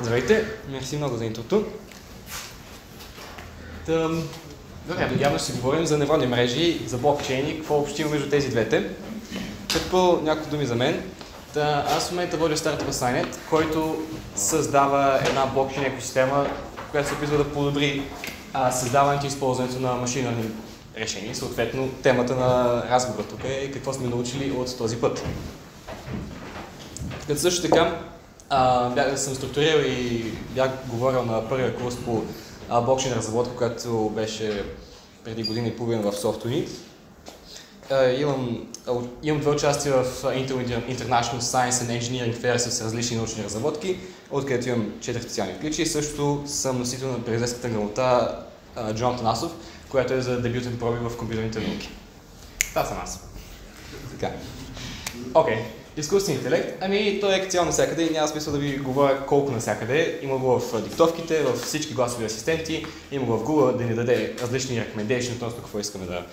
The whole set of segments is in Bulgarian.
Здравейте, мерси много за интрото. Тъм, добре, явно ще си говорим за невронни мрежи, за блокчейни, какво общо има между тези двете. Като няколко думи за мен. Та, аз в момента водя Startup Assignment, който създава една блокчейн екосистема, която се опитва да подобри а, създаването и използването на машин learning решения. Съответно, темата на разговора тук е какво сме научили от този път. Като също така, а, бях, съм структурирал и бях говорил на първия курс по блокчейн разработка, която беше преди година и половина в SoftUnit. Имам, имам две участия в International Science and Engineering Fair с различни научни разработки, откъдето имам четири специални отличия също съм носител на президентската грамота Джон Танасов, която е за дебютен проби в компютърните науки. Това съм аз. Така. Окей. Okay. Изкуствен интелект, ами той е цяло навсякъде и няма смисъл да ви говоря колко навсякъде. Има го в диктовките, в всички гласови асистенти, има го в Google да ни даде различни рекомендации относно какво искаме да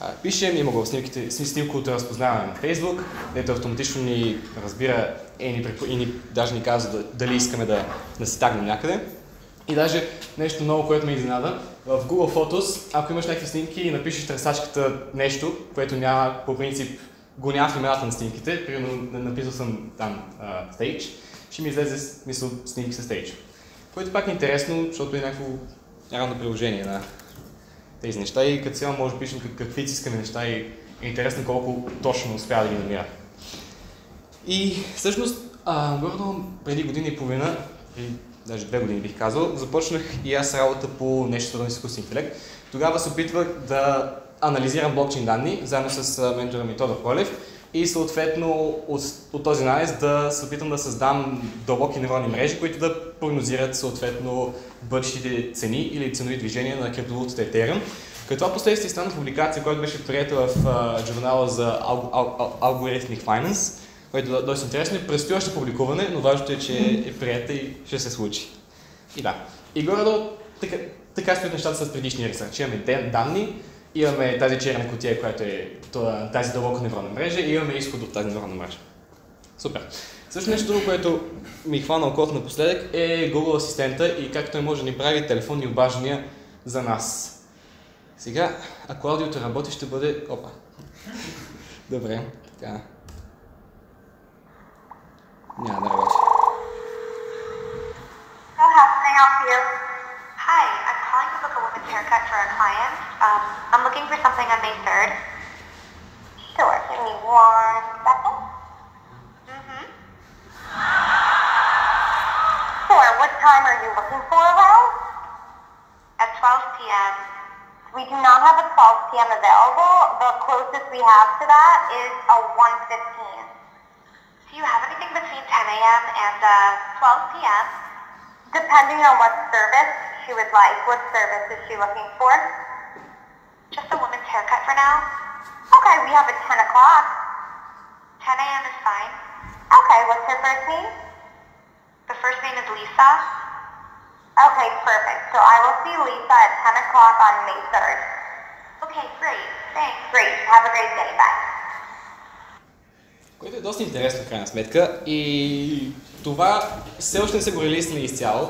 а, пишем, има го в снимките, снимковото разпознаване на Facebook, дето автоматично ни разбира и ни, и ни даже ни казва дали искаме да, да се тагнем някъде. И даже нещо ново, което ме изненада, в Google Photos, ако имаш някакви снимки и напишеш търсачката нещо, което няма по принцип го няма в имената на снимките, примерно написал съм там uh, stage, ще ми излезе смисъл снимки с stage. Което пак е интересно, защото е някакво равно приложение на тези неща и като цяло може да пишем какви си искаме неща и е интересно колко точно успя да ги намира. И всъщност, а, горе преди година и половина, или даже две години бих казал, започнах и аз работа по нещо свързано с изкуствен интелект. Тогава се опитвах да анализирам блокчейн данни, заедно с ментора ми Тодор Колев и съответно от, от този анализ да се опитам да създам дълбоки невронни мрежи, които да прогнозират съответно бъдещите цени или ценови движения на криптовалутата Ethereum. Като това последствие стана публикация, която беше приета в uh, журнала за Algorithmic Finance, което е доста интересно и предстои още публикуване, но важното е, че е прията и ще се случи. И да. И горе така, така стоят нещата с предишния ресърч. Имаме данни, имаме тази черна котия, която е тази дълбока невронна мрежа и имаме изход от тази невронна мрежа. Супер. Също нещо друго, което ми хвана окото напоследък е Google Асистента и как той може да ни прави телефонни обаждания за нас. Сега, ако аудиото работи, ще бъде... Опа. Добре, така. Няма да работи. Hi, haircut for a client. Um, I'm looking for something on May 3rd. Sure, give me one second. Mm-hmm. Sure, what time are you looking for around? At 12 p.m. We do not have a 12 p.m. available. The closest we have to that is a 1.15. Do you have anything between 10 a.m. and uh, 12 p.m.? Depending on what service she would like, what service is she looking for? Just a woman's haircut for now. Okay, we have a 10 o'clock. 10 a.m. is fine. Okay, what's her first name? The first name is Lisa. Okay, perfect. So I will see Lisa at 10 o'clock on May 3rd. Okay, great. Thanks. Great. Have a great day. Bye. Което е доста интересно в крайна сметка и това все още не са го релиснали изцяло.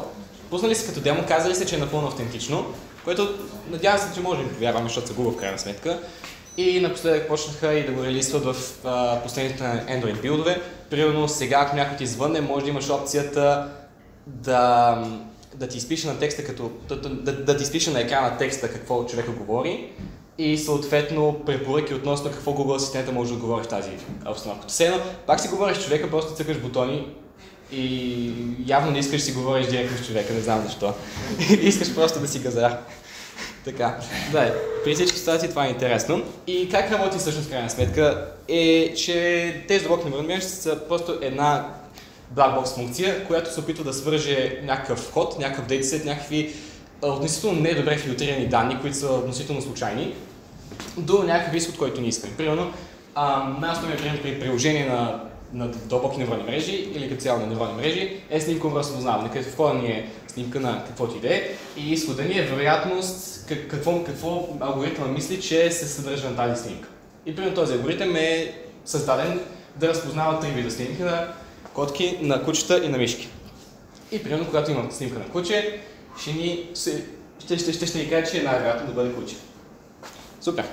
Пуснали се като демо, казали се, че е напълно автентично, което надявам се, че можем да повярваме, защото са Google в крайна сметка. И напоследък почнаха и да го релистват в а, последните Android билдове. Примерно сега, ако някой ти звънне, може да имаш опцията да, да ти изпише на текста, като, да, да, да ти изпише на екрана текста какво човека говори и съответно препоръки относно какво Google Асистента може да отговори в тази обстановка. Все едно, пак си говориш човека, просто цъкаш бутони и явно не искаш да си говориш директно с човека, не знам защо. искаш просто да си газар. Така, да, при всички ситуации това е интересно. И как работи всъщност крайна сметка е, че тези невронни мрежи са просто една blackbox функция, която се опитва да свърже някакъв вход, някакъв дейтсет, някакви относително недобре филтрирани данни, които са относително случайни, до някакъв изход, който ни искаме. Примерно, най-основният пример при приложение на на дълбоки невронни мрежи или като цяло на невронни мрежи е снимково разпознаване, където входа ни е снимка на каквото иде и изхода ни е вероятност какво, какво алгоритъма мисли, че се съдържа на тази снимка. И примерно този алгоритъм е създаден да разпознава три вида снимки на котки, на кучета и на мишки. И примерно, когато има снимка на куче, ще ни, ще, ще, ще, ще ни каже, че е най-вероятно да бъде куче. Супер.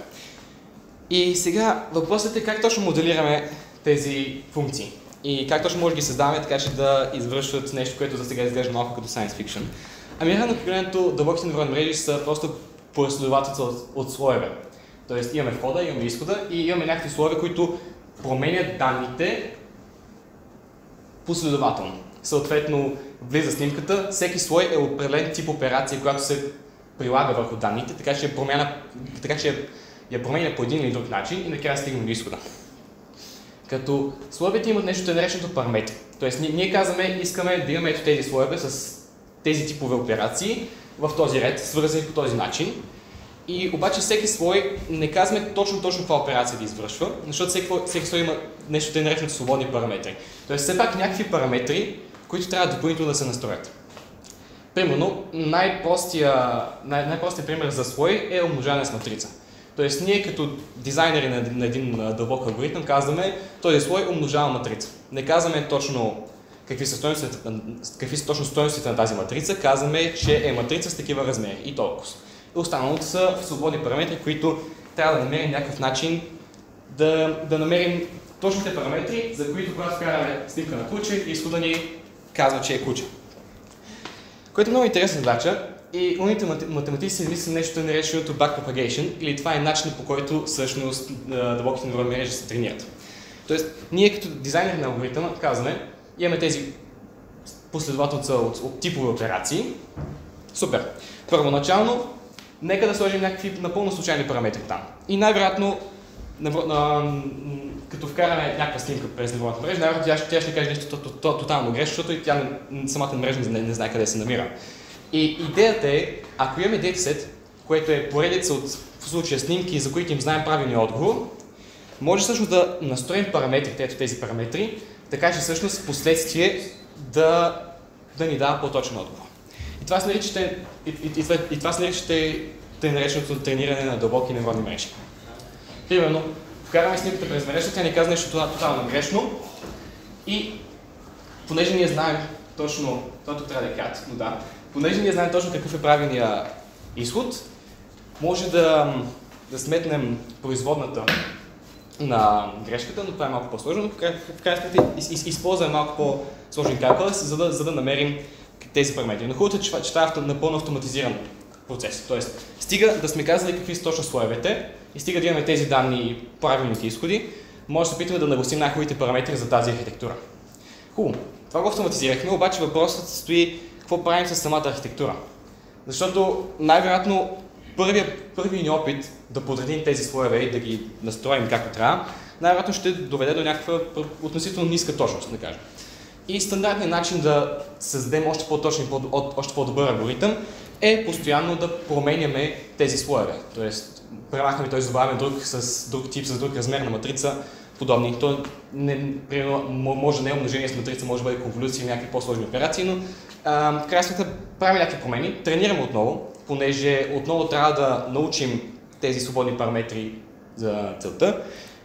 И сега въпросът е как точно моделираме тези функции и как точно може да ги създаваме така, че да извършват нещо, което за сега изглежда малко като science fiction. Ами на погледнато, дълбоките невронни мрежи са просто последователство от, от слоеве. Тоест имаме входа, имаме изхода и имаме някакви слоеве, които променят данните последователно. Съответно, влиза снимката, всеки слой е определен тип операция, която се прилага върху данните, така че, промяна, така че я променя по един или друг начин и накрая стигнем до изхода. Като слоевете имат нещо нареченото параметри. Тоест ние, ние казваме, искаме да имаме ето тези слоеве с тези типове операции в този ред, свързани по този начин. И обаче всеки слой не казваме точно точно каква операция да извършва, защото всеки, всеки слой има нещо те нареченото свободни параметри. Тоест все пак някакви параметри, които трябва допълнително да се настроят. Примерно, най-простия, най- най-простия пример за слой е умножаване с матрица. Тоест ние като дизайнери на, на един дълбок алгоритъм казваме, този слой умножава матрица. Не казваме точно какви са, какви са точно стоеностите на тази матрица, казваме, че е матрица с такива размери и толкова. Останалото са свободни параметри, които трябва да намерим някакъв начин да, да намерим точните параметри, за които когато вкараме снимка на куче, изхода ни казва, че е куче. Което е много интересна задача и умните математици са измислили нещо нареченото backpropagation, или това е начинът по който всъщност дълбоките невронни мрежи се тренират. Тоест, ние като дизайнери на алгоритъма казваме, имаме тези последователца от, от типови операции. Супер. Първоначално, нека да сложим някакви напълно случайни параметри там. И най-вероятно, като вкараме някаква снимка през невронната мрежа, най-вероятно тя, ще каже нещо тотално грешно, защото и тя самата мрежа не знае къде се намира. И идеята е, ако имаме дейтсет, което е поредица от в случая снимки, за които им знаем правилния отговор, може всъщност да настроим параметрите, ето тези параметри, така че всъщност в последствие да, да ни дава по-точен отговор. И това се нарича, и, и, и, и това се нарича тъй нареченото трениране на дълбоки невронни мрежи. Примерно, вкараме снимката през мрежата, тя ни казва нещо тотално грешно и понеже ние знаем точно, това трябва да е кат, но да, понеже ние знаем точно какъв е правилният изход, може да, да сметнем производната на грешката, но това е малко по-сложно. В крайна сметка използваме малко по-сложен калкулъс, за да, за да намерим тези параметри. Но хубавото е, че, че това е напълно автоматизиран процес. Тоест, стига да сме казали какви са точно слоевете и стига да имаме тези данни и правилните изходи, може да се опитаме да нагласим най-хубавите параметри за тази архитектура. Хубаво. Това го автоматизирахме, обаче въпросът стои какво правим с самата архитектура. Защото най-вероятно първият първи ни опит да подредим тези слоеве и да ги настроим както трябва, най-вероятно ще доведе до някаква относително ниска точност, да кажем. И стандартният начин да създадем още по-точен, още по-добър алгоритъм е постоянно да променяме тези слоеве. Тоест, премахваме този добавяме друг с друг тип, с друг размер на матрица, подобни. То не, примерно, може да не е умножение с матрица, може да бъде конволюция и някакви по-сложни операции, но а, в крайна правим някакви промени, тренираме отново, понеже отново трябва да научим тези свободни параметри за целта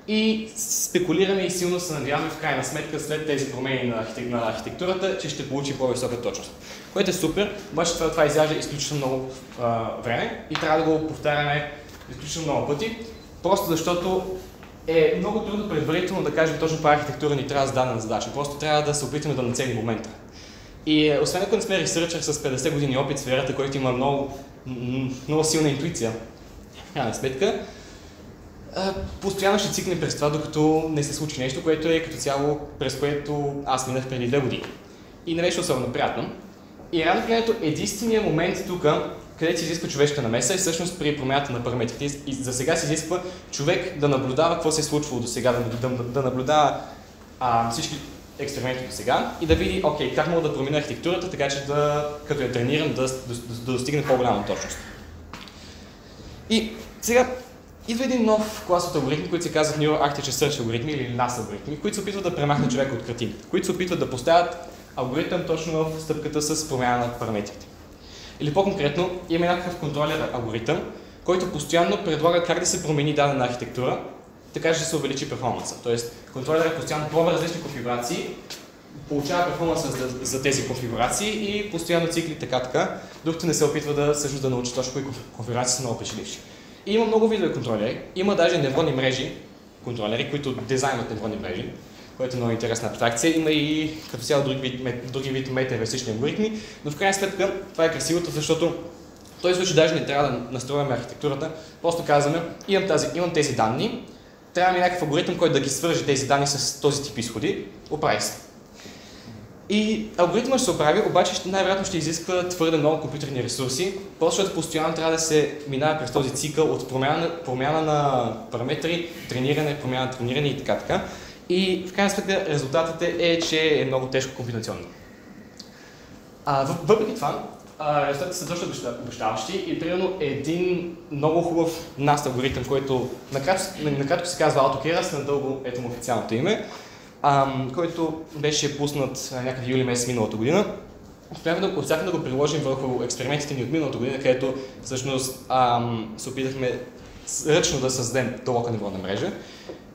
и спекулираме и силно се надяваме в крайна сметка след тези промени на, архитек... на архитектурата, че ще получим по-висока точност. Което е супер, обаче това, това изяжда изключително много а, време и трябва да го повтаряме изключително много пъти, просто защото е много трудно предварително да кажем точно каква архитектура ни трябва за дадена задача. Просто трябва да се опитаме да нацелим момента. И е, освен ако не сме ресърчър с 50 години опит в сферата, който има много, много силна интуиция, крайна сметка, постоянно ще цикнем през това, докато не се случи нещо, което е като цяло през което аз минах преди две години. И не беше особено приятно. И рано времето единственият момент тук, където се изисква човешка намеса, е всъщност при промяната на параметрите. И за сега се изисква човек да наблюдава какво се е случвало до сега, да, да, да наблюдава а, всички експерименти до сега и да види, окей, как мога да променя архитектурата, така че да, като я тренирам, да, да, да достигне по-голяма точност. И сега идва един нов клас от алгоритми, които се казват Neural Architecture Search алгоритми или NAS алгоритми, които се опитват да премахнат човека от картинката, които се опитват да поставят алгоритъм точно в стъпката с промяна на параметрите. Или по-конкретно, има някакъв контролер алгоритъм, който постоянно предлага как да се промени дадена архитектура, така че да се увеличи перформанса. Тоест, контролерът постоянно пробва различни конфигурации получава перформанса за, за тези конфигурации и постоянно цикли така така, докато не се опитва да също да научи точно кои конфигурации са много печеливши. Има много видове контролери, има даже невронни мрежи, контролери, които дизайнват невронни мрежи, което е много интересна абстракция. Има и като цяло други вид, други вид метаинвестични алгоритми, но в крайна сметка това е красивото, защото този случай даже не трябва да настрояме архитектурата, просто казваме, имам, тази, имам тези данни, трябва ми някакъв алгоритъм, който да ги свържи тези данни с този тип изходи, оправи се. И алгоритъмът ще се оправи, обаче най-вероятно ще изисква твърде много компютърни ресурси, просто защото постоянно трябва да се минава през този цикъл от промяна, промяна на параметри, трениране, промяна на трениране и така така. И в крайна сметка резултатът е, че е много тежко комбинационно. А, въпреки това, резултатите са доста обещаващи и примерно един много хубав NAS алгоритъм, който накратко, се казва AutoKeras, надълго ето му официалното име, ам, който беше пуснат някъде юли месец миналата година. Успяхме да, успяхме да го приложим върху експериментите ни от миналата година, където всъщност ам, се опитахме ръчно да създадем дълбока невронна мрежа.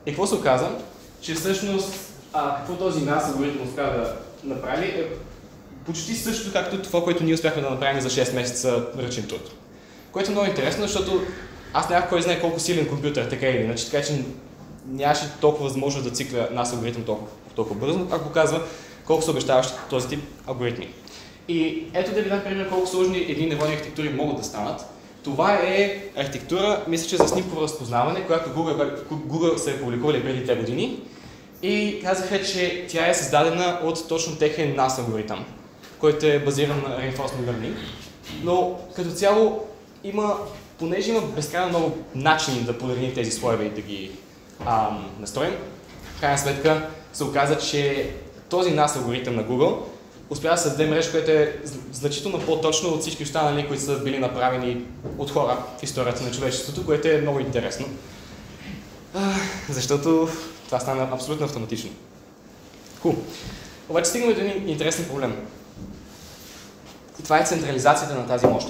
И какво се оказа? Че всъщност а, какво този нас алгоритъм успя да направи е почти също както това, което ние успяхме да направим за 6 месеца ръчен труд. Което е много интересно, защото аз нямах кой знае колко силен компютър, така или иначе, така че нямаше толкова възможност да цикля нас алгоритъм толкова, толкова бързо, ако казва колко са обещаващи този тип алгоритми. И ето да ви дам пример колко сложни едни неволни архитектури могат да станат. Това е архитектура, мисля, че за снимково разпознаване, която Google, Google са е публикували преди 2 години. И казаха, че тя е създадена от точно техен NAS алгоритъм, който е базиран на Reinforcement Learning. Но като цяло има, понеже има безкрайно много начини да подредим тези слоеве и да ги ам, настроим, в крайна сметка се оказа, че този NAS алгоритъм на Google успя да създаде мрежа, която е значително по-точно от всички останали, които са били направени от хора в историята на човечеството, което е много интересно. защото това стана абсолютно автоматично. Ху. Обаче стигаме до един интересен проблем. И това е централизацията на тази мощ.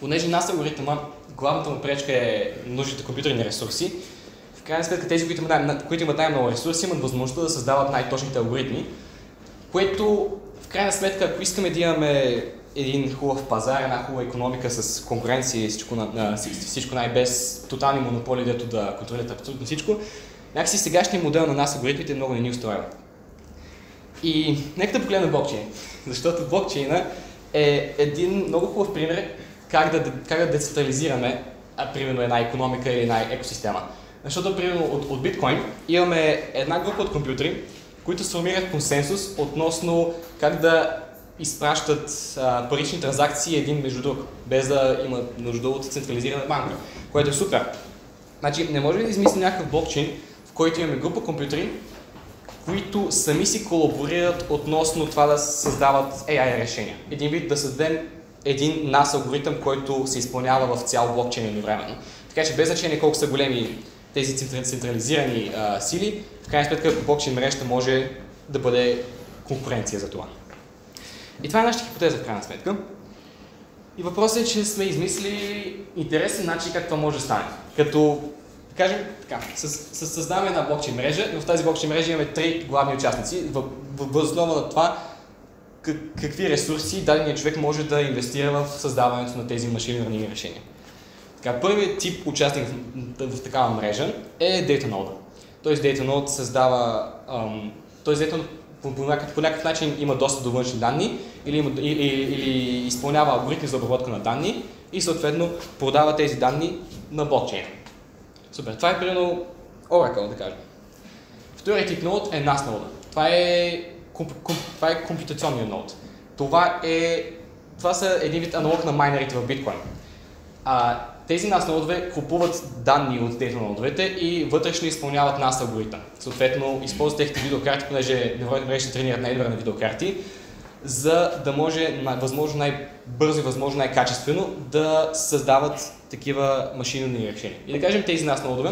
Понеже нас алгоритъма, главната му пречка е нужните компютърни ресурси, в крайна сметка тези, които имат, които имат най-много ресурси, имат възможността да създават най-точните алгоритми, което крайна сметка, ако искаме да имаме един хубав пазар, една хубава економика с конкуренция и всичко, на, всичко най-без тотални монополи, дето да контролират абсолютно всичко, някакси сегашният модел на нас алгоритмите много не ни устроява. И нека да погледнем блокчейн, защото блокчейна е един много хубав пример как да, как да децентрализираме а, примерно една економика или една екосистема. Защото, примерно, от, от биткоин имаме една група от компютри, които сформират консенсус относно как да изпращат а, парични транзакции един между друг, без да има нужда от централизирана банка, което е супер. Значи, не може да измислим някакъв блокчейн, в който имаме група компютри, които сами си колаборират относно това да създават AI решения. Един вид да създадем един NAS алгоритъм, който се изпълнява в цял блокчейн едновременно. Така че без значение колко са големи тези централизирани а, сили, в крайна сметка блокчейн мрежата може да бъде конкуренция за това. И това е нашата хипотеза в крайна сметка. И въпросът е, че сме измислили интересен начин как това може да стане. Като, да кажем така, създаваме една блокчейн мрежа и в тази блокчейн мрежа имаме три главни участници. Въз на това как, какви ресурси даденият човек може да инвестира в създаването на тези машини решения. Така, първият тип участник в, в такава мрежа е Data Node. Data Node създава, ам. Data Node по, по, по някакъв начин има достъп до външни данни или, има, или, или изпълнява алгоритми за обработка на данни и съответно продава тези данни на блокчейн. Супер. Това е примерно Oracle, да кажем. Вторият тип нод е NAS нода. Това е, комп, комп, това е компютационният нод. Това, е, това са един вид аналог на майнерите в биткоин. А, тези NAS нодове купуват данни от тези нодовете и вътрешно изпълняват NAS алгоритъм. Съответно, използват техните видеокарти, понеже невроните мрежи тренират най-добре на видеокарти, за да може възможно най-бързо и възможно най-качествено да създават такива машинни решения. И да кажем тези NAS нодове,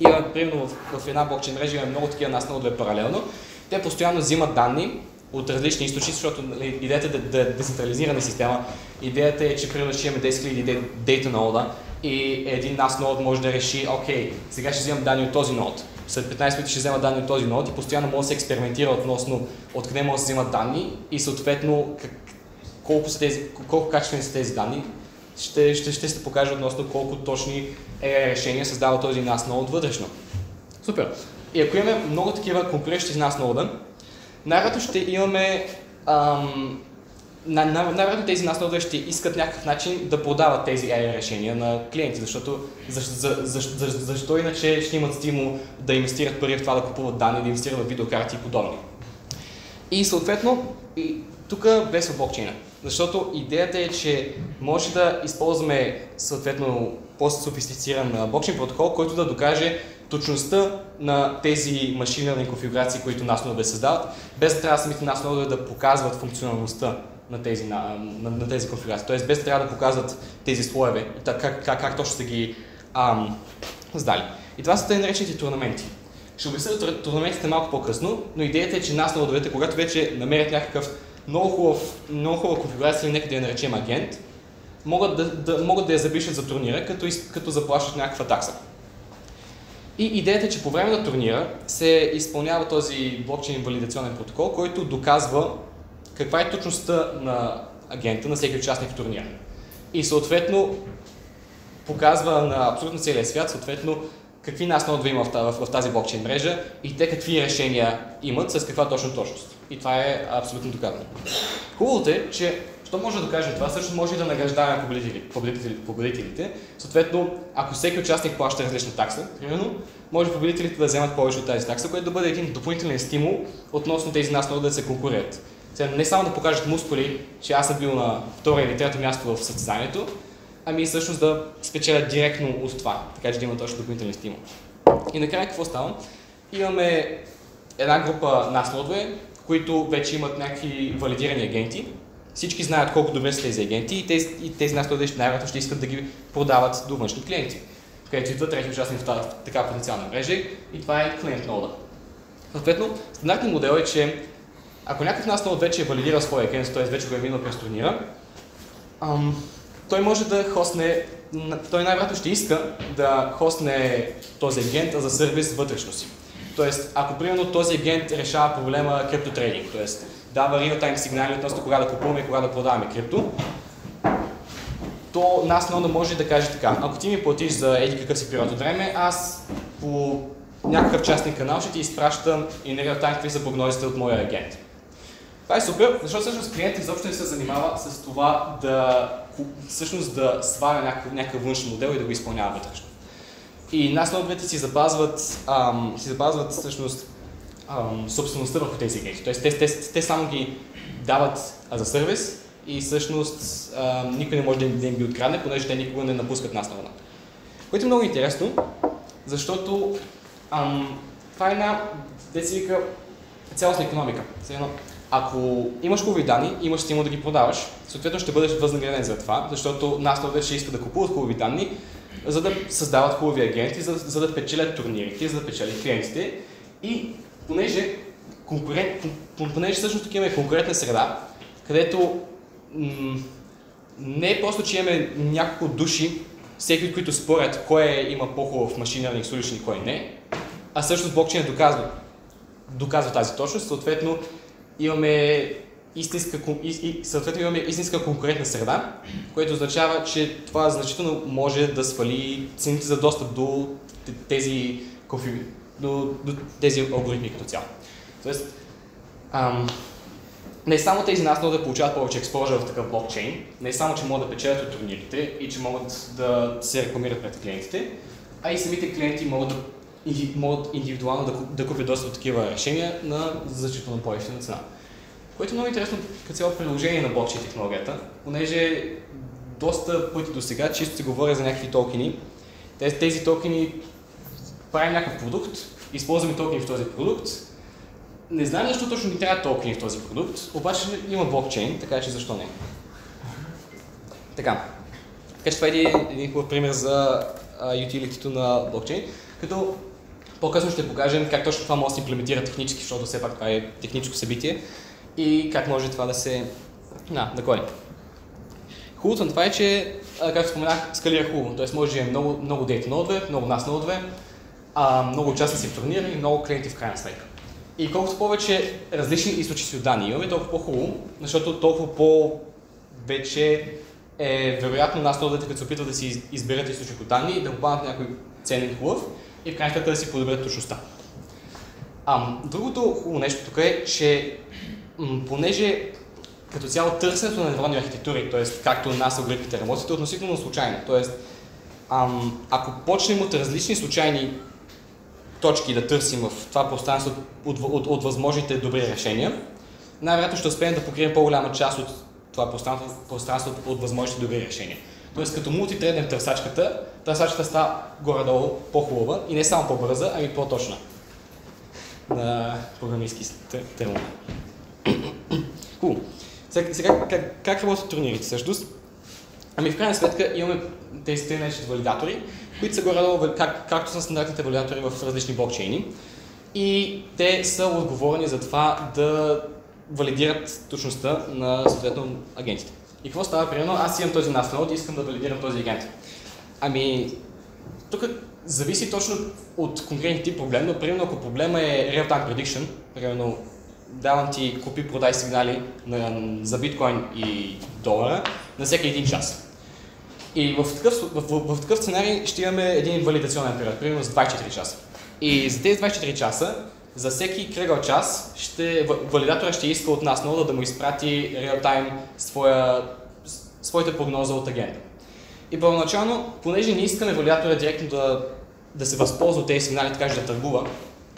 има, примерно в, в една блокчейн мрежа има много такива NAS нодове паралелно, те постоянно взимат данни от различни източници, защото нали, идеята е да, да децентрализирана система, идеята е, че примерно ще имаме 10 000 дейта нода и един нас нод може да реши, окей, сега ще взимам данни от този нод. след 15 минути ще взема данни от този нод и постоянно може да се експериментира относно откъде може да се вземат данни и съответно как, колко, са тези, колко качествени са тези данни, ще, ще, ще се покаже относно колко точни AI решения създава този нас нод вътрешно. Супер. И ако имаме много такива конкуриращи с нас нода, най-вероятно ще имаме ам, най-вероятно тези нас нодове ще искат някакъв начин да продават тези AI решения на клиенти, защото за, за, за, за, защо иначе ще имат стимул да инвестират пари в това да купуват данни, да инвестират в видеокарти и подобни. И съответно, и тук без блокчейна. Защото идеята е, че може да използваме съответно по-софистициран блокчейн протокол, който да докаже точността на тези машинни конфигурации, които да създават, без да трябва самите нас да показват функционалността на тези, на, на, на тези конфигурации. Тоест без трябва да показват тези слоеве, как, как, как, точно са ги ам, сдали. И това са тъй наречените турнаменти. Ще обясня турнаментите малко по-късно, но идеята е, че нас нодовете, когато вече намерят някакъв много, хубав, много хубава конфигурация, нека да я наречем агент, могат да, да, могат да я запишат за турнира, като, като заплащат някаква такса. И идеята е, че по време на турнира се изпълнява този блокчейн валидационен протокол, който доказва каква е точността на агента, на всеки участник в турнира. И съответно показва на абсолютно целия свят, съответно, какви нас нодове има в тази блокчейн мрежа и те какви решения имат, с каква точно точност. И това е абсолютно доказано. Хубавото е, че що може да докаже това, също може да награждаваме победители, победители, победителите. Съответно, ако всеки участник плаща различна такса, примерно, може победителите да вземат повече от тази такса, което да бъде един допълнителен стимул относно тези нас да се конкурират. Не само да покажат мускули, че аз съм бил на второ или трето място в състезанието, ами всъщност да спечелят директно от това, така че да има точно допълнителен стимул. И накрая какво става? Имаме една група наслодове, които вече имат някакви валидирани агенти. Всички знаят колко добре са тези агенти и тези, и тези най-вероятно ще искат да ги продават до външни клиенти, където идва трети участник в, тази, така потенциална мрежа и това е клиент нода. Съответно, стандартният модел е, че ако някакъв нас нод вече е валидирал своя агент, т.е. вече го е минал през турнира, ам, той може да хостне, той най-вероятно ще иска да хостне този агент за сервис вътрешно си. Тоест, ако примерно този агент решава проблема криптотрейдинг, т.е. дава реал-тайм сигнали относно кога да купуваме и кога да продаваме крипто, то нас нода може да каже така, ако ти ми платиш за еди какъв си период от време, аз по някакъв частен канал ще ти изпращам и на реал-тайм какви са прогнозите от моя агент. Това е супер, защото всъщност клиентът изобщо не се занимава с това да, всъщност да сваля някакъв, някакъв външен модел и да го изпълнява вътрешно. И нас нодовете си запазват, ам, си запазват всъщност собствеността върху тези агенти. Тоест те, те, те само ги дават за сервис и всъщност ам, никой не може да им, да им ги открадне, понеже те никога не напускат нас на вълна. Което е много интересно, защото ам, това е една, вика, цялостна економика. Едно, ако имаш хубави данни, имаш стимул да ги продаваш, съответно ще бъдеш възнаграден за това, защото нас ще иска да купуват хубави данни, за да създават хубави агенти, за, за да печелят турнирите, за да печелят клиентите. И понеже, конкурент, понеже всъщност имаме конкурентна среда, където м- не е просто, че имаме няколко души, всеки от които спорят кой е, има по-хубав машин learning solution и кой не, а всъщност блокчейн доказва, доказва тази точност, съответно имаме истинска, и, съответно имаме истинска конкурентна среда, което означава, че това значително може да свали цените за достъп до тези, до, до тези алгоритми като цяло. Тоест, ам, не само тези нас да получават повече експожа в такъв блокчейн, не само, че могат да печелят от турнирите и че могат да се рекламират пред клиентите, а и самите клиенти могат да могат индивидуално да, да купят доста такива решения на значително по-ефтина цена. Което е много интересно като цяло приложение на блокчейн технологията, понеже доста пъти до сега чисто се говоря за някакви токени. Тези токени правим някакъв продукт, използваме токени в този продукт. Не знам защо точно ни трябва токени в този продукт, обаче има блокчейн, така че защо не. Така. Така че това е един хубав пример за утилитито на блокчейн, като по-късно ще покажем как точно това може да се имплементира технически, защото все пак това е техническо събитие и как може това да се на, да гони. Хубавото на това е, че, както споменах, скалира хубаво. Т.е. може да има много, много дейт нодове, много нас нодове. А, много участници в турнира и много клиенти в крайна сметка. И колкото повече различни източници от данни имаме, толкова по-хубаво, защото толкова по вече е вероятно нас нодовете, като се опитват да си изберат източник от данни, да попаднат някой ценен хубав и в крайна сметка да си подобрят точността. А, другото хубаво нещо тук е, че м- понеже като цяло търсенето на невронни архитектури, т.е. както нас алгоритмите работят, е относително случайно. Т.е. ако почнем от различни случайни точки да търсим в това пространство от, от, от, от възможните добри решения, най-вероятно ще успеем да покрием по-голяма част от това пространство, пространство от, възможните добри решения. Тоест, като мултитреднем търсачката, търсачката става горе-долу по-хубава и не само по-бърза, ами по-точна на програмистски термин. Сега, сега как, как работят турнирите всъщност? Ами в крайна сметка имаме тези наречени валидатори, които са горе как, както са стандартните валидатори в различни блокчейни. И те са отговорни за това да валидират точността на съответно агентите. И какво става? Примерно, аз имам този настанод и искам да валидирам този агент. Ами, тук зависи точно от конкретен тип проблем, но примерно ако проблема е real-time prediction, примерно давам ти купи-продай сигнали на, за биткоин и долара на всеки един час. И в такъв, в, в, в такъв сценарий ще имаме един валидационен период, примерно с 24 часа. И за тези 24 часа, за всеки кръгъл час, ще, валидатора ще иска от нас нода да му изпрати реал-тайм своя, своите прогноза от агента. И първоначално, понеже не искаме валидатора директно да, да се възползва от тези сигнали, така да търгува,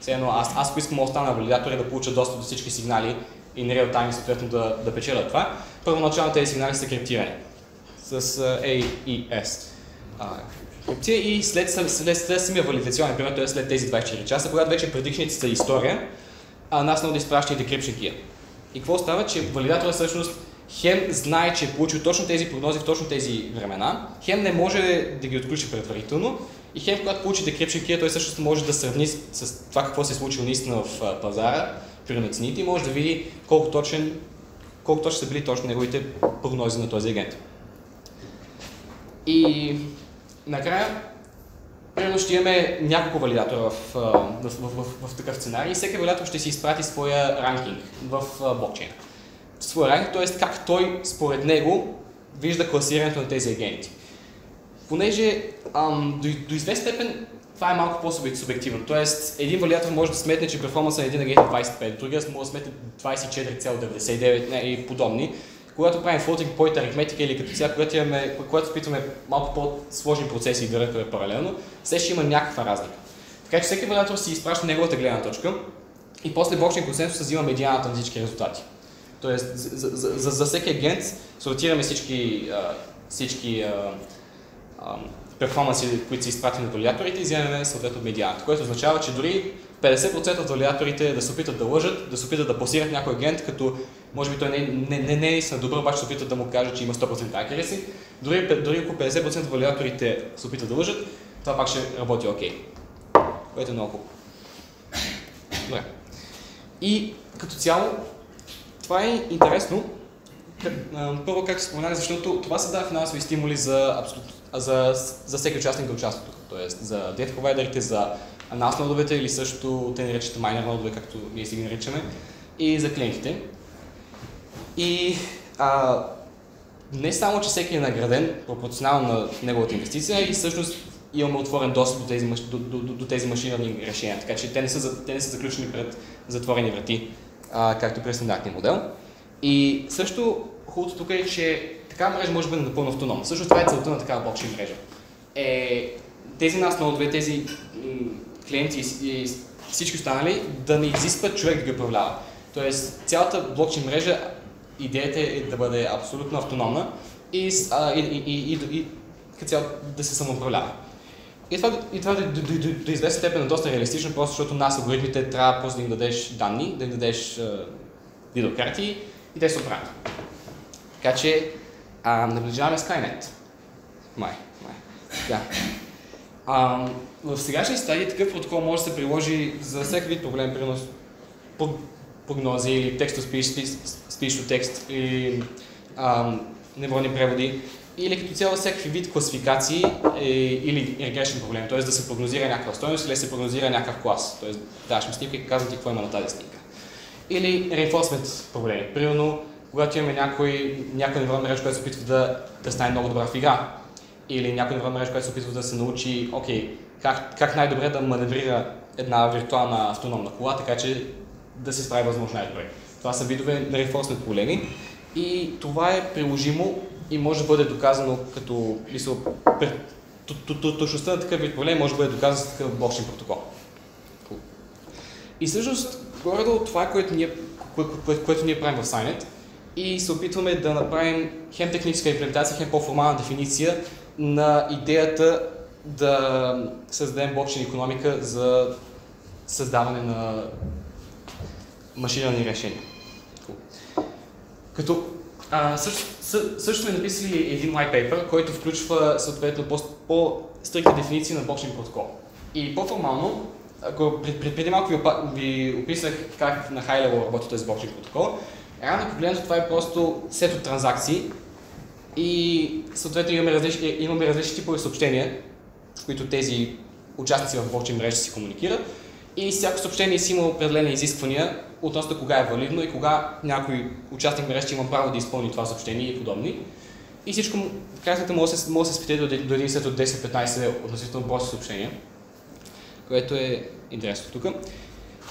все едно аз, аз ако искам да остана валидатор да получа достъп до всички сигнали и на реал тайм съответно да, да печеля това, първоначално тези сигнали са криптирани с AES. крипция и след, след, след самия валидационен период, т.е. след тези 24 часа, когато вече предишните са история, а нас много да изпраща и decryption key. И какво става, че валидаторът всъщност хем знае, че е получил точно тези прогнози в точно тези времена, хем не може да ги отключи предварително и хем, когато получи decryption key, той също може да сравни с това какво се е случило наистина в пазара, при цените и може да види колко точен колко точно са били точно неговите прогнози на този агент. И накрая, примерно ще имаме няколко валидатора в, в, в, в, в такъв сценарий и всеки валидатор ще си изпрати своя ранкинг в блокчейна. Своя ранкинг, т.е. как той според него вижда класирането на тези агенти понеже ам, до, до известен степен това е малко по-субективно. Тоест, един валидатор може да сметне, че перформанса на един агент е 25, другия може да сметне 24,99 и подобни. Когато правим floating point аритметика или като цяло, когато, имаме, когато опитваме малко по-сложни процеси да ръкваме паралелно, все ще има някаква разлика. Така че всеки валидатор си изпраща неговата гледна точка и после блокчейн консенсус взима медианата на всички резултати. Тоест, за, за, за, за всеки агент сортираме всички, всички перформанси, които са изпратени от валидаторите и вземем съответно медианата, което означава, че дори 50% от валидаторите да се опитат да лъжат, да се опитат да пласират някой агент, като може би той не, не, не, не е добър, обаче се опитат да му каже, че има 100% accuracy. Дори, дори ако 50% от валидаторите се опитат да лъжат, това пак ще работи окей. Okay. Което е много хубаво. Добре. И като цяло, това е интересно, първо, както споменах, защото това се дава финансови стимули за, абсолютно, за, за всеки участник да участва тук. Тоест за дете провайдерите, за нас нодовете или също те наричате майнер нодове, както ние си ги наричаме, и за клиентите. И а, не само, че всеки е награден пропорционално на неговата инвестиция, и всъщност имаме отворен достъп до тези, до, до, до, до тези машинни решения, така че те не са, те не са заключени пред затворени врати, а, както при стандартния модел. И също хубавото тук е, че такава мрежа може да бъде напълно автономна. Също това е целта на такава блокчейн мрежа. Е, тези нас нодове, тези клиенти и всички останали да не изискват човек да ги управлява. Тоест, цялата блокчейн мрежа, идеята е да бъде абсолютно автономна и, а, и, и, и, и, като цяло да се самоуправлява. И това, и това до, до, до, до известна степен е доста реалистично, просто защото нас алгоритмите трябва просто да им дадеш данни, да им дадеш видеокарти и те се оправят. Така че а, наближаваме Skynet. Май, май. Да. А, в сегашни стадии такъв протокол може да се приложи за всеки вид проблем, принос прогнози или текст to text или неволни преводи. или като цяло всякакви вид класификации е, или regression проблеми, т.е. да се прогнозира някаква стоеност или да се прогнозира някакъв клас. Т.е. даваш ми снимка и казвам ти какво има на тази снимка. Или reinforcement проблеми. Примерно, когато имаме някой, някой невронна мрежа, която се опитва да, да стане много добра в игра, или някой невронна мрежа, която се опитва да се научи, окей, как, как най-добре да маневрира една виртуална автономна кола, така че да се справи възможно най-добре. Това са видове на reinforcement проблеми и това е приложимо и може да бъде доказано като точността на такъв вид проблем може да бъде доказан с такъв блокчейн протокол. И всъщност, горе-долу това, което ние, кое, кое, което ние правим в Signet и се опитваме да направим хем техническа имплементация, хем по-формална дефиниция на идеята да създадем блокчейн економика за създаване на машинни решения. Като а, също, също сме написали един white paper, който включва съответно по-стрикта дефиниция на блокчейн протокол. И по-формално, ако преди малко ви, ви описах как на high level работи този блокчейн протокол, реално погледнато това е просто сет от транзакции и съответно имаме различни, имаме различни типове съобщения, в които тези участници в блокчейн мрежа си комуникират и всяко съобщение си има определени изисквания относно кога е валидно и кога някой участник мрежа има право да изпълни това съобщение и подобни. И всичко, крайната може да се, може да се спите до, до един сет от 10-15 относително прости съобщения, което е интересно тук.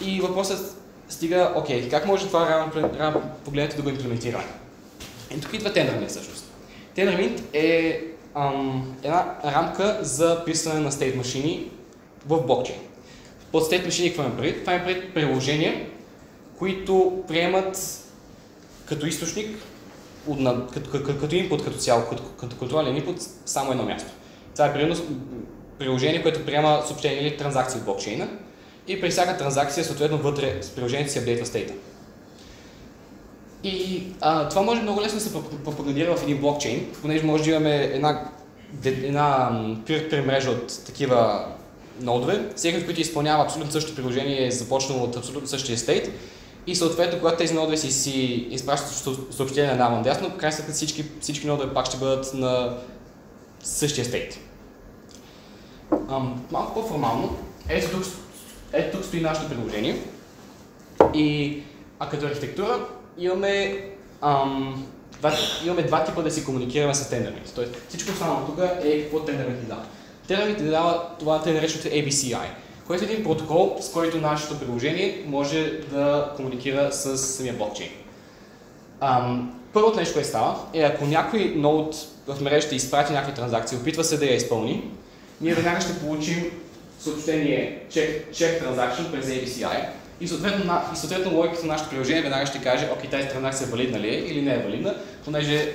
И въпросът стига, окей, как може това рано, рано погледнете да го имплементираме? И тук идва TenderMint всъщност. TenderMint е ам, една рамка за писане на стейт машини в блокчейн. Под state машини какво има предвид? Това има предвид приложения, които приемат като източник, като, като, като input като цяло, като, като контролен input, само едно място. Това е примерно приложение, което приема съобщения или транзакции в блокчейна и при всяка транзакция, съответно вътре с приложението си апдейтва стейта. И а, това може много лесно да се пропагандира в един блокчейн, понеже може да имаме една, една peer-to-peer мрежа от такива нодове, всеки от които изпълнява абсолютно същото приложение е започнало от абсолютно същия стейт и съответно, когато тези нодове си, си изпращат съобщение на наво надясно, край след всички, всички нодове пак ще бъдат на същия стейт. Ам, малко по-формално, ето тук, ето тук стои нашето приложение и а като архитектура имаме, ам, два, имаме два типа да си комуникираме с тендерите. Тоест всичко останало тук е какво тендерът дава. Тендерът дава това те нареченото ABCI който е един протокол, с който нашето приложение може да комуникира с самия блокчейн. Ам, първото нещо, което става, е ако някой ноут в мрежата изпрати някаква транзакция, опитва се да я изпълни, ние веднага ще получим съобщение check, check transaction през ABCI и съответно, и съответно логиката на нашето приложение веднага ще каже, окей, тази транзакция е валидна ли е или не е валидна, понеже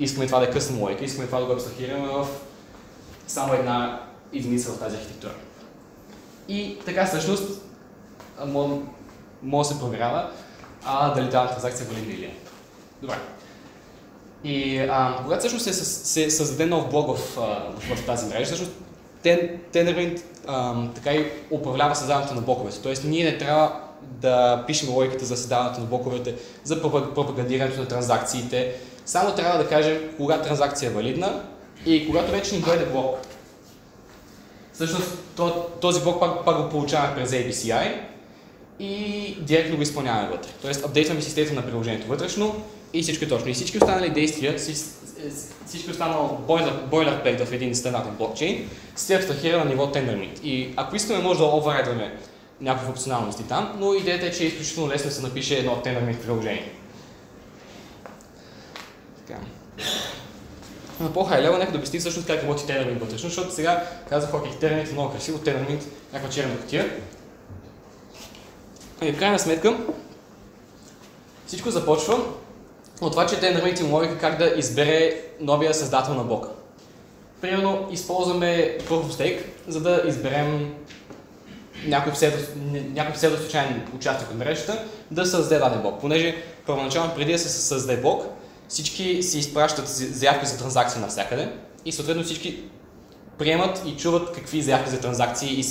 искаме това да е късна логика, искаме това да го абстрахираме в само една единица в тази архитектура. И така всъщност може да се проверява а, дали тази транзакция е валидна или не. Добре. И а, когато всъщност се, се създаде нов блок в, в, в тази мрежа, всъщност Tendermint така и управлява създаването на блоковете. Тоест ние не трябва да пишем логиката за създаването на блоковете, за пропагандирането на транзакциите. Само трябва да кажем кога транзакция е валидна и когато вече ни дойде блок, Всъщност този блок пак, пак го получаваме през ABCI и директно го изпълняваме вътре. Тоест, апдейтваме системата на приложението вътрешно и всичко е точно. И всички останали действия, всички останало boilerplate в един стандартен блокчейн, се абстрахира на ниво Tendermint. И ако искаме, може да оверайдваме някакви функционалности там, но идеята е, че е изключително лесно да се напише едно Tendermint приложение. Така на по-хай лева, нека да обясни всъщност как работи Tendermint вътрешно, защото сега казах, окей, Tendermint е много красиво, Tendermint някаква черна котия. И в крайна сметка, всичко започва от това, че Tendermint има логика как да избере новия създател на блока. Примерно, използваме of Stake, за да изберем някой псевдо, случайен участник от мрежата да създаде даден блок. Понеже първоначално преди да се създаде блок, всички си изпращат заявки за транзакции навсякъде и съответно всички приемат и чуват какви заявки за транзакции и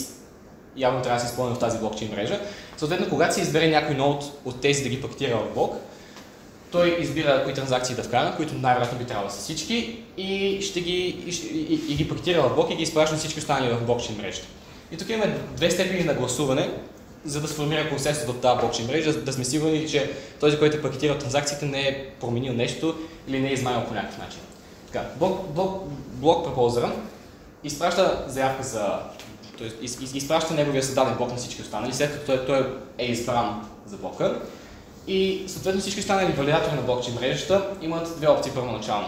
явно трябва да се изпълнят в тази блокчейн мрежа. Съответно, когато се избере някой ноут от тези да ги пактира в блок, той избира кои транзакции да вкара, които най-вероятно би трябвало са всички и ще ги, и, и, и ги пакетира в блок и ги изпраща на всички останали в блокчейн мрежата. И тук имаме две степени на гласуване, за да сформира консенсус в тази блокчейн мрежа, да сме сигурни, че този, който е пакетирал транзакциите, не е променил нещо или не е измамил по някакъв начин. Така, блок, блок, блок пропозъра изпраща заявка за т.е. Из, из, изпраща неговия създаден блок на всички останали, след като той, той е избран за блока. И съответно всички останали валидатори на блокчейн мрежата имат две опции първоначално.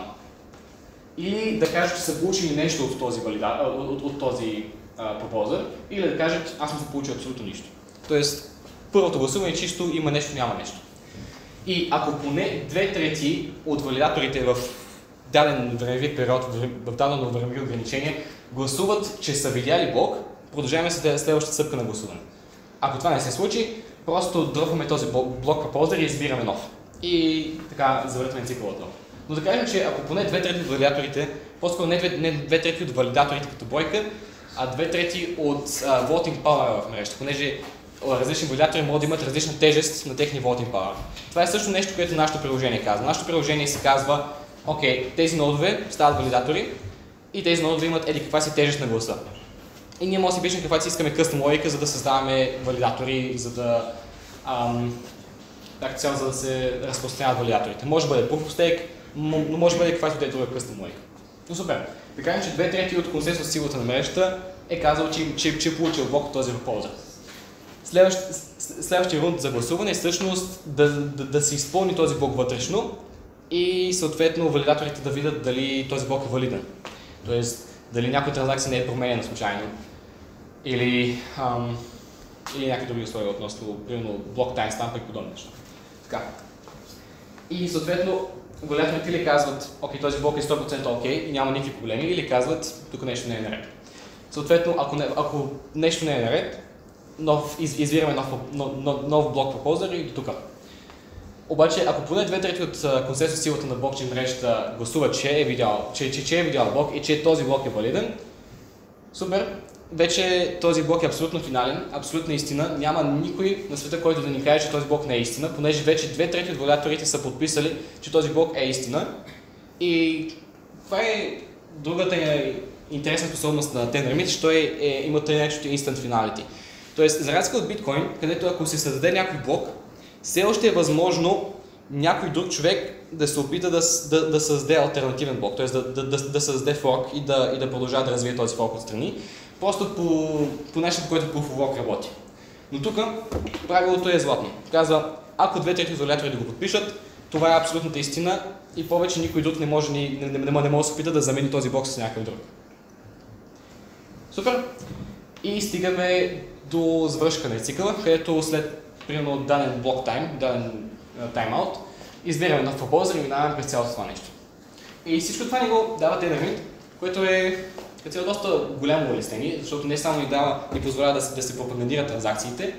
Или да кажат, че са получили нещо от този, валида... от, от, от този а, пропозър, или да кажат, аз не съм получил абсолютно нищо. Тоест, първото гласуване е чисто има нещо, няма нещо. И ако поне две трети от валидаторите в даден времеви период, в дадено времеви ограничение, гласуват, че са видяли блок, продължаваме с следващата стъпка на гласуване. Ако това не се случи, просто дръпваме този блок пропозър и избираме нов. И така завъртаме цикъла отново. Но да кажем, че ако поне две трети от валидаторите, по-скоро не две, не две трети от валидаторите като бройка, а две трети от uh, voting power в мрежата, понеже различни валидатори могат да имат различна тежест на техния voting power. Това е също нещо, което нашето приложение казва. Нашето приложение се казва, окей, тези нодове стават валидатори и тези нодове имат еди каква си тежест на гласа. И ние може да си пишем каква си искаме къстъм логика, за да създаваме валидатори, за да ам, так цяло, за да се разпространяват валидаторите. Може да бъде proof of stake, но може да бъде каквато и друга къстъм логика. Но супер. Кажем, че две трети от консенсус силата на мрежата е казал, че, че, че е получил блок от този въпроса. Следващ, следващия рунд за гласуване е всъщност да, да, да се изпълни този блок вътрешно и съответно валидаторите да видят дали този блок е валиден. Тоест, дали някоя транзакция не е променена случайно или, ам, или някакви други условия относно, примерно, блок таймстампа и подобни неща. Така. И съответно, валидаторите или казват, окей, този блок е 100% окей и няма никакви проблеми, или казват, тук нещо не е наред. Съответно, ако, не, ако нещо не е наред, нов, из, избираме нов, нов, нов, блок пропозър и до тук. Обаче, ако поне две трети от консенсус силата на блокчейн мрежата гласува, че е видял, че, че, че е видял блок и че този блок е валиден, супер, вече този блок е абсолютно финален, абсолютна истина. Няма никой на света, който да ни каже, че този блок не е истина, понеже вече две трети от валидаторите са подписали, че този блок е истина. И това е другата интересна способност на Tendermint, що е, е, има тъй нареченото Instant Finality. Тоест, за разлика от биткоин, където ако се създаде някой блок, все още е възможно някой друг човек да се опита да, да, да създаде альтернативен блок, т.е. Да, да, да, да създаде форк и да, и да продължава да развие този форк отстрани, просто по, по нещо, по което Proof работи. Но тук правилото е златно. Казва, ако две трети изолятори да го подпишат, това е абсолютната истина и повече никой друг не може, не, не, не, не може да се опита да замени този блок с някакъв друг. Супер! И стигаме до завършка на цикъла, където след примерно даден блок тайм, даден тайм-аут, избираме нов пропозър и минаваме през цялото това нещо. И всичко това ни го дава Tendermint, което е като доста голямо улеснение, защото не само ни дава, ни позволява да, да се пропагандират транзакциите,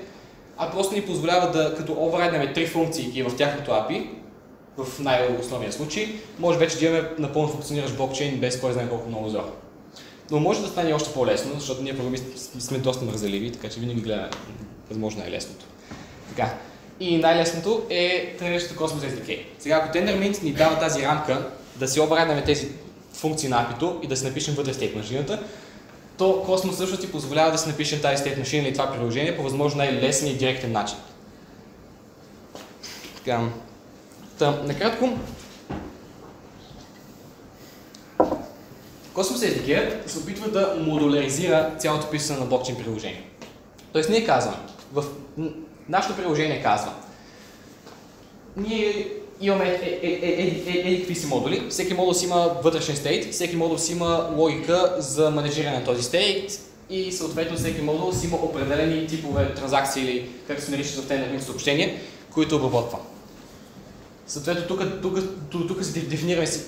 а просто ни позволява да, като override три функции в тяхното API, в най-основния случай, може вече да имаме напълно функциониращ блокчейн без кой знае колко много зор. Но може да стане още по-лесно, защото ние програмисти сме доста мързеливи, така че винаги гледаме възможно е лесното. Така. И най-лесното е трениращото Cosmos SDK. Сега, ако Tendermint ни дава тази рамка да си обраднаме тези функции на API и да си напишем вътре стейт машината, то Cosmos също ти позволява да си напишем тази стейт машина или това приложение по възможно най-лесен и директен начин. Така. Та, накратко, Cosmos SDK се опитва да модуляризира цялото писане на блокчейн приложение. Тоест ние казваме, в нашето приложение казва, ние имаме еди какви си модули, всеки модул си има вътрешен стейт, всеки модул си има логика за менеджиране на този стейт и съответно всеки модул си има определени типове транзакции или както се наричат в Tendermint съобщения, които обработва. Съответно тук, тук, тук, тук се дефинираме си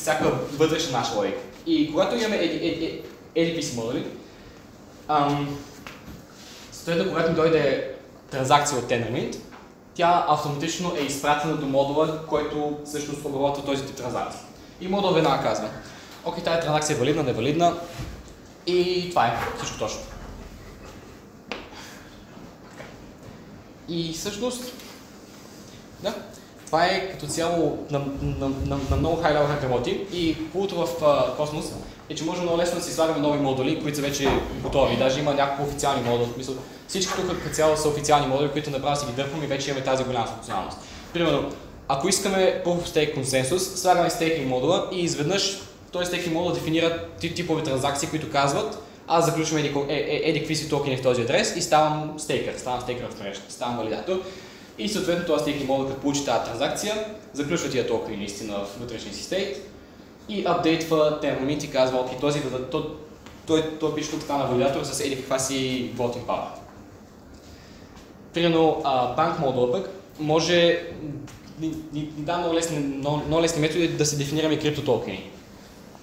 всяка вътрешна наша логика. И когато имаме еди си модули, съответно когато дойде транзакция от Tendermint, тя автоматично е изпратена до модула, който всъщност обработва този тип транзакции. И модул веднага казва, окей, тази транзакция е валидна, невалидна и това е всичко точно. И всъщност, да, това е като цяло на, на, на, на много high level как работим и хубавото в Cosmos е, че може много лесно да си слагаме нови модули, които са вече готови. Даже има няколко официални модули. Всички тук като цяло са официални модули, които направо си ги дърпваме и вече имаме тази голяма функционалност. Примерно, ако искаме Proof of консенсус, слагаме стейкинг модула и изведнъж този стейкинг модул дефинира типови транзакции, които казват аз заключвам еди, е, е, еди какви си токени в този адрес и ставам стейкър, ставам стейкър в мрежата, ставам валидатор. И съответно този стейкинг модул, като получи тази транзакция, заключва тия токени наистина в вътрешния си стейт и апдейтва термомит и казва, окей, този, той, той, той пише тук стана валидатор с еди каква си voting power. Примерно, банк модул пък може ни, ни да много лесни, много, много лесни методи да се дефинираме криптотокени.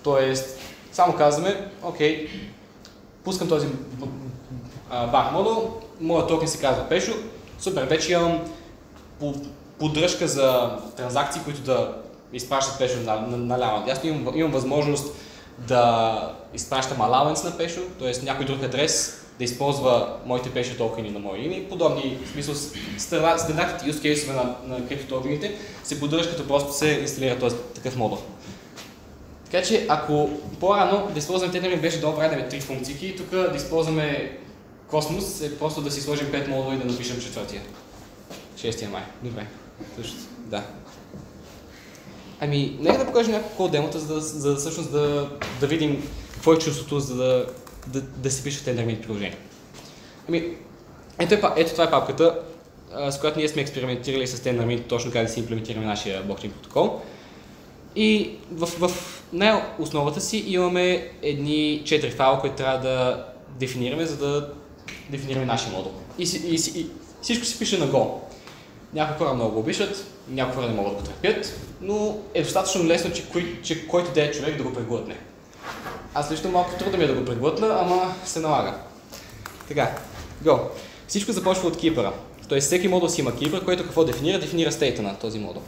Тоест, само казваме, окей, пускам този банк модул, моят токен се казва Пешо, супер, вече имам поддръжка за транзакции, които да изпращат Пешо на, на, на ляво. Ясно имам, имам възможност да изпращам allowance на Пешо, т.е. някой друг адрес да използва моите пешо токени на мои линии. Подобни, в смисъл, стандартните use case на, на криптотокените се поддържат като просто се инсталира този такъв модул. Така че, ако по-рано да използваме Tendermint беше добре да имаме три функции, тук да използваме Cosmos е просто да си сложим 5 модула и да напишем четвъртия. 6 май. Добре. Също. Да. Ами, нека да покажа няколко демота, за да, за всъщност да, да видим какво е чувството, за да, да, да си пишете Tendermint приложение. Ами, ето, е, ето това е папката, с която ние сме експериментирали с Tendermint, точно как да си имплементираме нашия блокчейн протокол. И в, в най-основата си имаме едни 4 файла, които трябва да дефинираме, за да дефинираме нашия модул. И, и, и, и всичко се пише на Go. Някои хора много го обичат, някои хора не могат да го търпят, но е достатъчно лесно, че, кой, че който да е човек да го преглътне. Аз лично малко трудно ми е да го преглътна, ама се налага. Така, Go. Всичко започва от кипъра. Тоест всеки модул си има кипър, който какво дефинира? Дефинира стейта на този модул.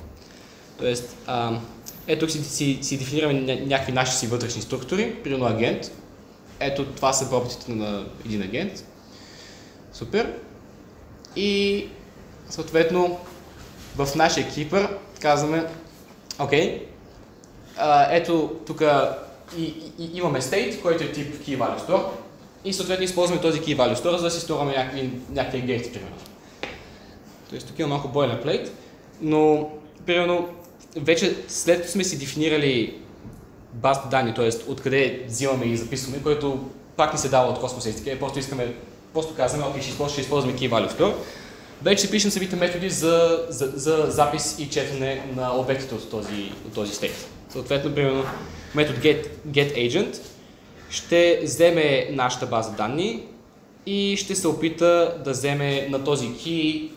Тоест, а, ето си, си, си дефинираме някакви наши си вътрешни структури, примерно агент. Ето това са пропитите на един агент. Супер. И съответно в нашия кипър казваме, окей, ето тук и, и, имаме state, който е тип key value store и съответно използваме този key value store, за да си стораме някакви, някакви агенти, примерно. Тоест тук има малко boilerplate, но примерно вече след като сме си дефинирали базата данни, т.е. откъде взимаме и записваме, което пак ни се дава от Cosmos SDK, просто искаме, просто казваме, окей, ще използваме, ще използваме key value store, вече ще пишем самите методи за, за, за запис и четене на обектите от този, от този стейт. Съответно, примерно, метод get, getAgent ще вземе нашата база данни и ще се опита да вземе на този key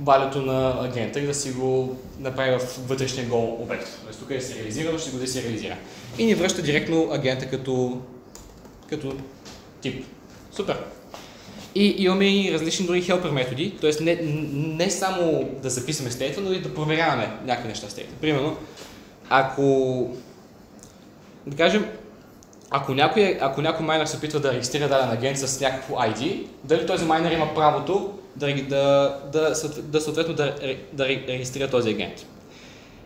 валюто на агента и да си го направи в вътрешния гол обект. Тоест тук е сериализирано, ще го десериализира. И ни връща директно агента като, като тип. Супер! И имаме и различни други helper методи, т.е. Не, не само да записваме стейта, но и да проверяваме някакви неща в стейта. Примерно, ако, да кажем, ако някой, ако някой майнер се опитва да регистрира даден агент с някакво ID, дали този майнер има правото да, да, да, да съответно да, да регистрира този агент.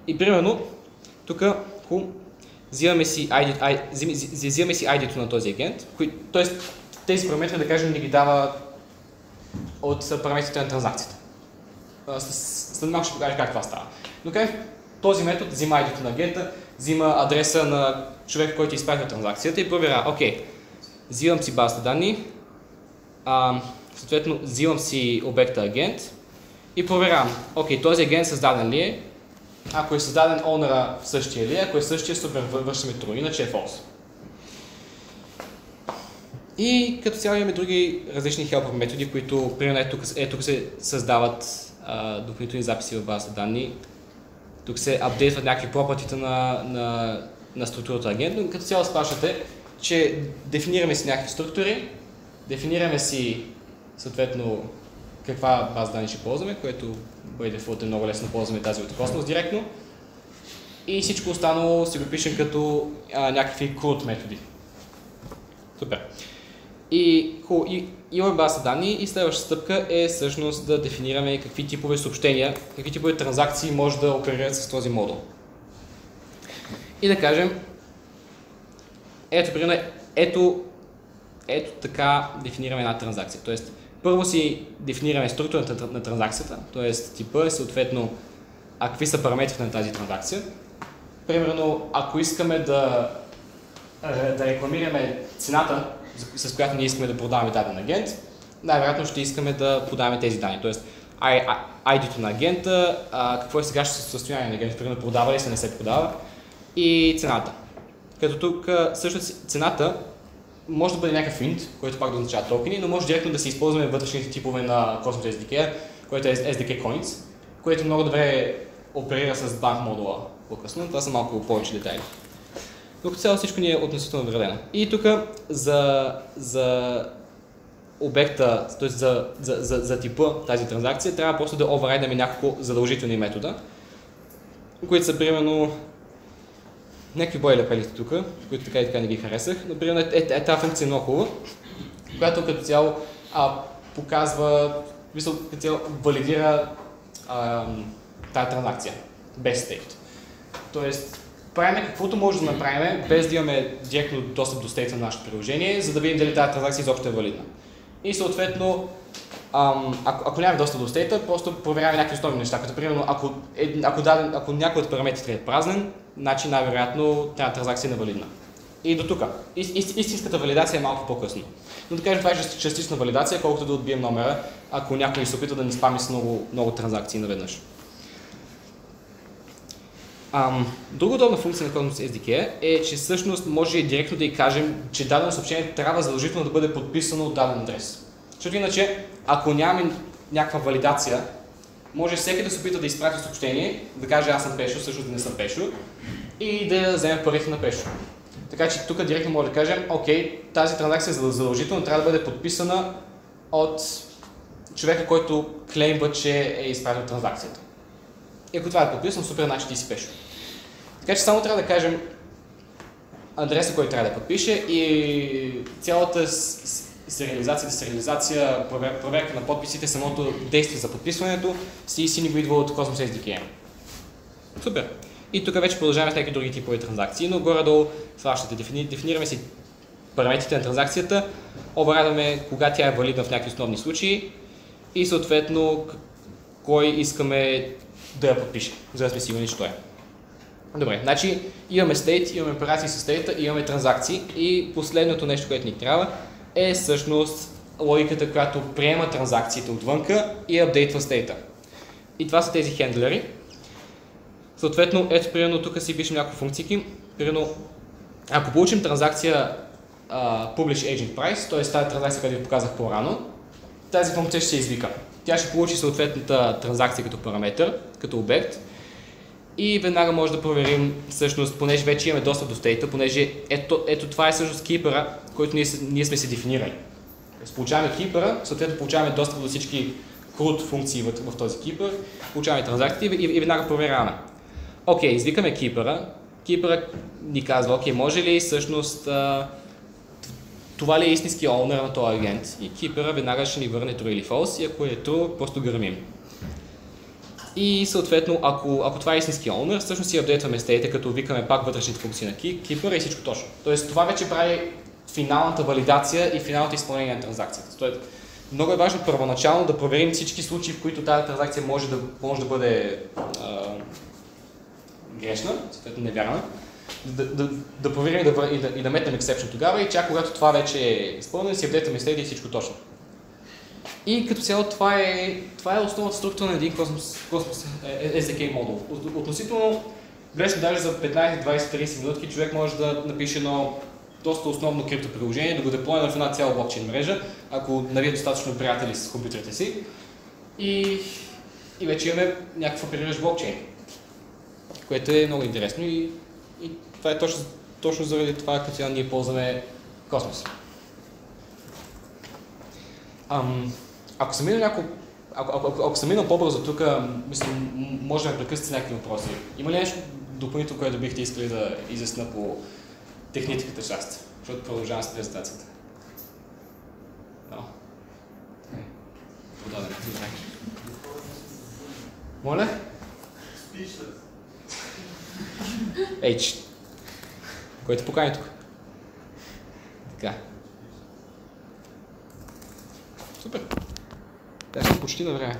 И примерно, тук взимаме си, ID, ID, взимаме ID-то на този агент, т.е. тези параметри, да кажем, ни ги дава от параметрите на транзакцията. След малко ще покажа как това става. Но как този метод взима ID-то на агента, взима адреса на човек, който изпратил транзакцията и проверя, окей, взимам си базата данни, а, съответно взимам си обекта агент и проверявам, окей, този агент създаден ли е, ако е създаден онера същия ли е, ако е същия, супер, вършаме true, иначе е false. И като цяло имаме други различни helper методи, които, примерно, ето тук, се създават а, допълнителни записи в базата данни. Тук се апдейтват някакви пропъртите на, на, на структурата агент, но като цяло спрашвате, че дефинираме си някакви структури, дефинираме си съответно каква база данни ще ползваме, което by default е много лесно ползваме тази от Cosmos директно. И всичко останало си го пишем като а, някакви CRUD методи. Супер. И, хубаво, и имаме база данни и следващата стъпка е всъщност да дефинираме какви типове съобщения, какви типове транзакции може да оперират с този модул. И да кажем, ето, примерно, ето, ето така дефинираме една транзакция. Тоест, първо си дефинираме структурата на транзакцията, т.е. типа, съответно, а какви са параметрите на тази транзакция. Примерно, ако искаме да, да рекламираме цената, с която ние искаме да продаваме даден агент, най-вероятно ще искаме да подаваме тези данни. Тоест, ID-то на агента, какво е сегашното състояние на агента, примерно продава ли се, не се продава и цената. Като тук всъщност цената може да бъде някакъв int, който пак да означава токени, но може директно да се използваме вътрешните типове на Cosmos SDK, което е SDK Coins, което много добре оперира с банк модула по-късно. Това са малко повече детайли. Но като цяло всичко ни е относително вредено. И тук за, за обекта, т.е. За, за, за, за типа тази транзакция, трябва просто да оверрайдаме няколко задължителни метода, които са примерно някакви бои лепелите тук, които така и така не ги харесах, но примерно е, е, е тази функция е много хубава, която като цяло а, показва, мисъл, като цяло валидира а, тази транзакция, без стейт. Тоест, правим каквото може да направим, без да имаме директно достъп до стейта на нашето приложение, за да видим дали тази транзакция изобщо е валидна. И съответно, ако, ако нямаме достъп до стейта, просто проверяваме някакви основни неща, като примерно ако, е, ако, даден, ако някой от параметрите е празен, значи най-вероятно тази транзакция е невалидна. И до тук. Истинската валидация е малко по-късно. Но да кажем, това е частична валидация, колкото да отбием номера, ако някой се опита да ни спами с много, много транзакции наведнъж. Ам, друга удобна функция на Cosmos SDK е, че всъщност може директно да й кажем, че дадено съобщение трябва задължително да бъде подписано от даден адрес. Защото иначе, ако нямаме някаква валидация, може всеки да се опита да изпрати съобщение, да каже аз съм Пешо, също да не съм Пешо, и да вземе парите на Пешо. Така че тук директно може да кажем, окей, тази транзакция е задължително трябва да бъде подписана от човека, който клеймва, че е изпратил транзакцията. И ако това е подписано, супер, значи ти си Пешо. Така че само трябва да кажем адреса, който трябва да подпише и цялата сериализация, десериализация, проверка на подписите, самото действие за подписването си си ни го идва от Cosmos SDK. Супер. И тук вече продължаваме с някакви други типове транзакции, но горе-долу сващате, дефини, дефинираме си параметрите на транзакцията, обрадваме кога тя е валидна в някакви основни случаи и съответно кой искаме да я подпише, за да сме сигурни, че той е. Добре, значи имаме стейт, имаме операции с стейта, имаме транзакции и последното нещо, което ни трябва е всъщност логиката, която приема транзакциите отвънка и апдейтва стейта. И това са тези хендлери. Съответно, ето примерно тук си пишем няколко функции. Примерно, ако получим транзакция uh, Publish Agent Price, т.е. тази транзакция, която ви показах по-рано, тази функция ще се извика. Тя ще получи съответната транзакция като параметър, като обект и веднага може да проверим всъщност, понеже вече имаме достъп до стейта, понеже ето, ето това е всъщност кипера, който ние, ние сме си дефинирали. Получаваме кипера, съответно получаваме достъп до всички CRUD функции в, в този кипер, получаваме транзакции и, и, веднага проверяваме. Окей, okay, извикаме кипера, кипера ни казва, окей, okay, може ли всъщност това ли е истински owner на този агент? И кипера веднага ще ни върне true или false и ако е true, просто гърмим. И съответно, ако, ако това е истински owner, всъщност си апдейтваме стейта, като викаме пак вътрешните функции на Keeper и всичко точно. Тоест това вече прави финалната валидация и финалното изпълнение на транзакцията. Тоест, много е важно първоначално да проверим всички случаи, в които тази транзакция може да, може да бъде а, грешна, съответно невярна, да, да, да проверим и да, и да, и да метнем exception тогава и чак когато това вече е изпълнено, си апдейтваме стейта и всичко точно. И като цяло това е, това е основната структура на един Cosmos, Cosmos SDK модул. Относително, гледаме даже за 15, 20, 30 минутки човек може да напише едно доста основно крипто приложение, да го деплоя в една цяла блокчейн мрежа, ако навие достатъчно приятели с компютрите си. И, и вече имаме някакъв опериращ блокчейн, което е много интересно и, и това е точно, точно заради това, като ние ползваме Космос. Ам, ако съм минал няколко ако, ако, ако, ако съм минал по-бързо тук, мисля, може да ме някакви въпроси. Има ли нещо допълнително, което бихте искали да изясна по техническата част? Защото продължавам с презентацията. Продаден. Моля? Ей, че... Кой те покани тук? Така. Супер. Бяхме почти на време.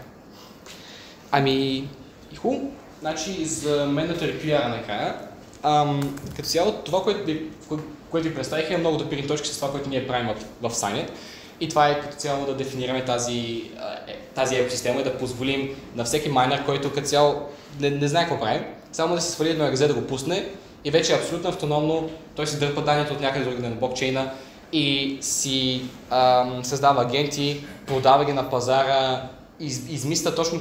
Ами, и хубаво. Значи, за мен да пиара накрая. Ам, като цяло, това, което ви, което ви представих е много допирни точки с това, което ние правим в, в Signet. И това е като цяло да дефинираме тази, е, тази екосистема и да позволим на всеки майнер, който като цяло не, не знае какво прави, само да се свали едно ръзе да го пусне и вече е абсолютно автономно, той си дърпа данните от някъде другаде на блокчейна и си ам, създава агенти, продава ги на пазара, из, измисля точно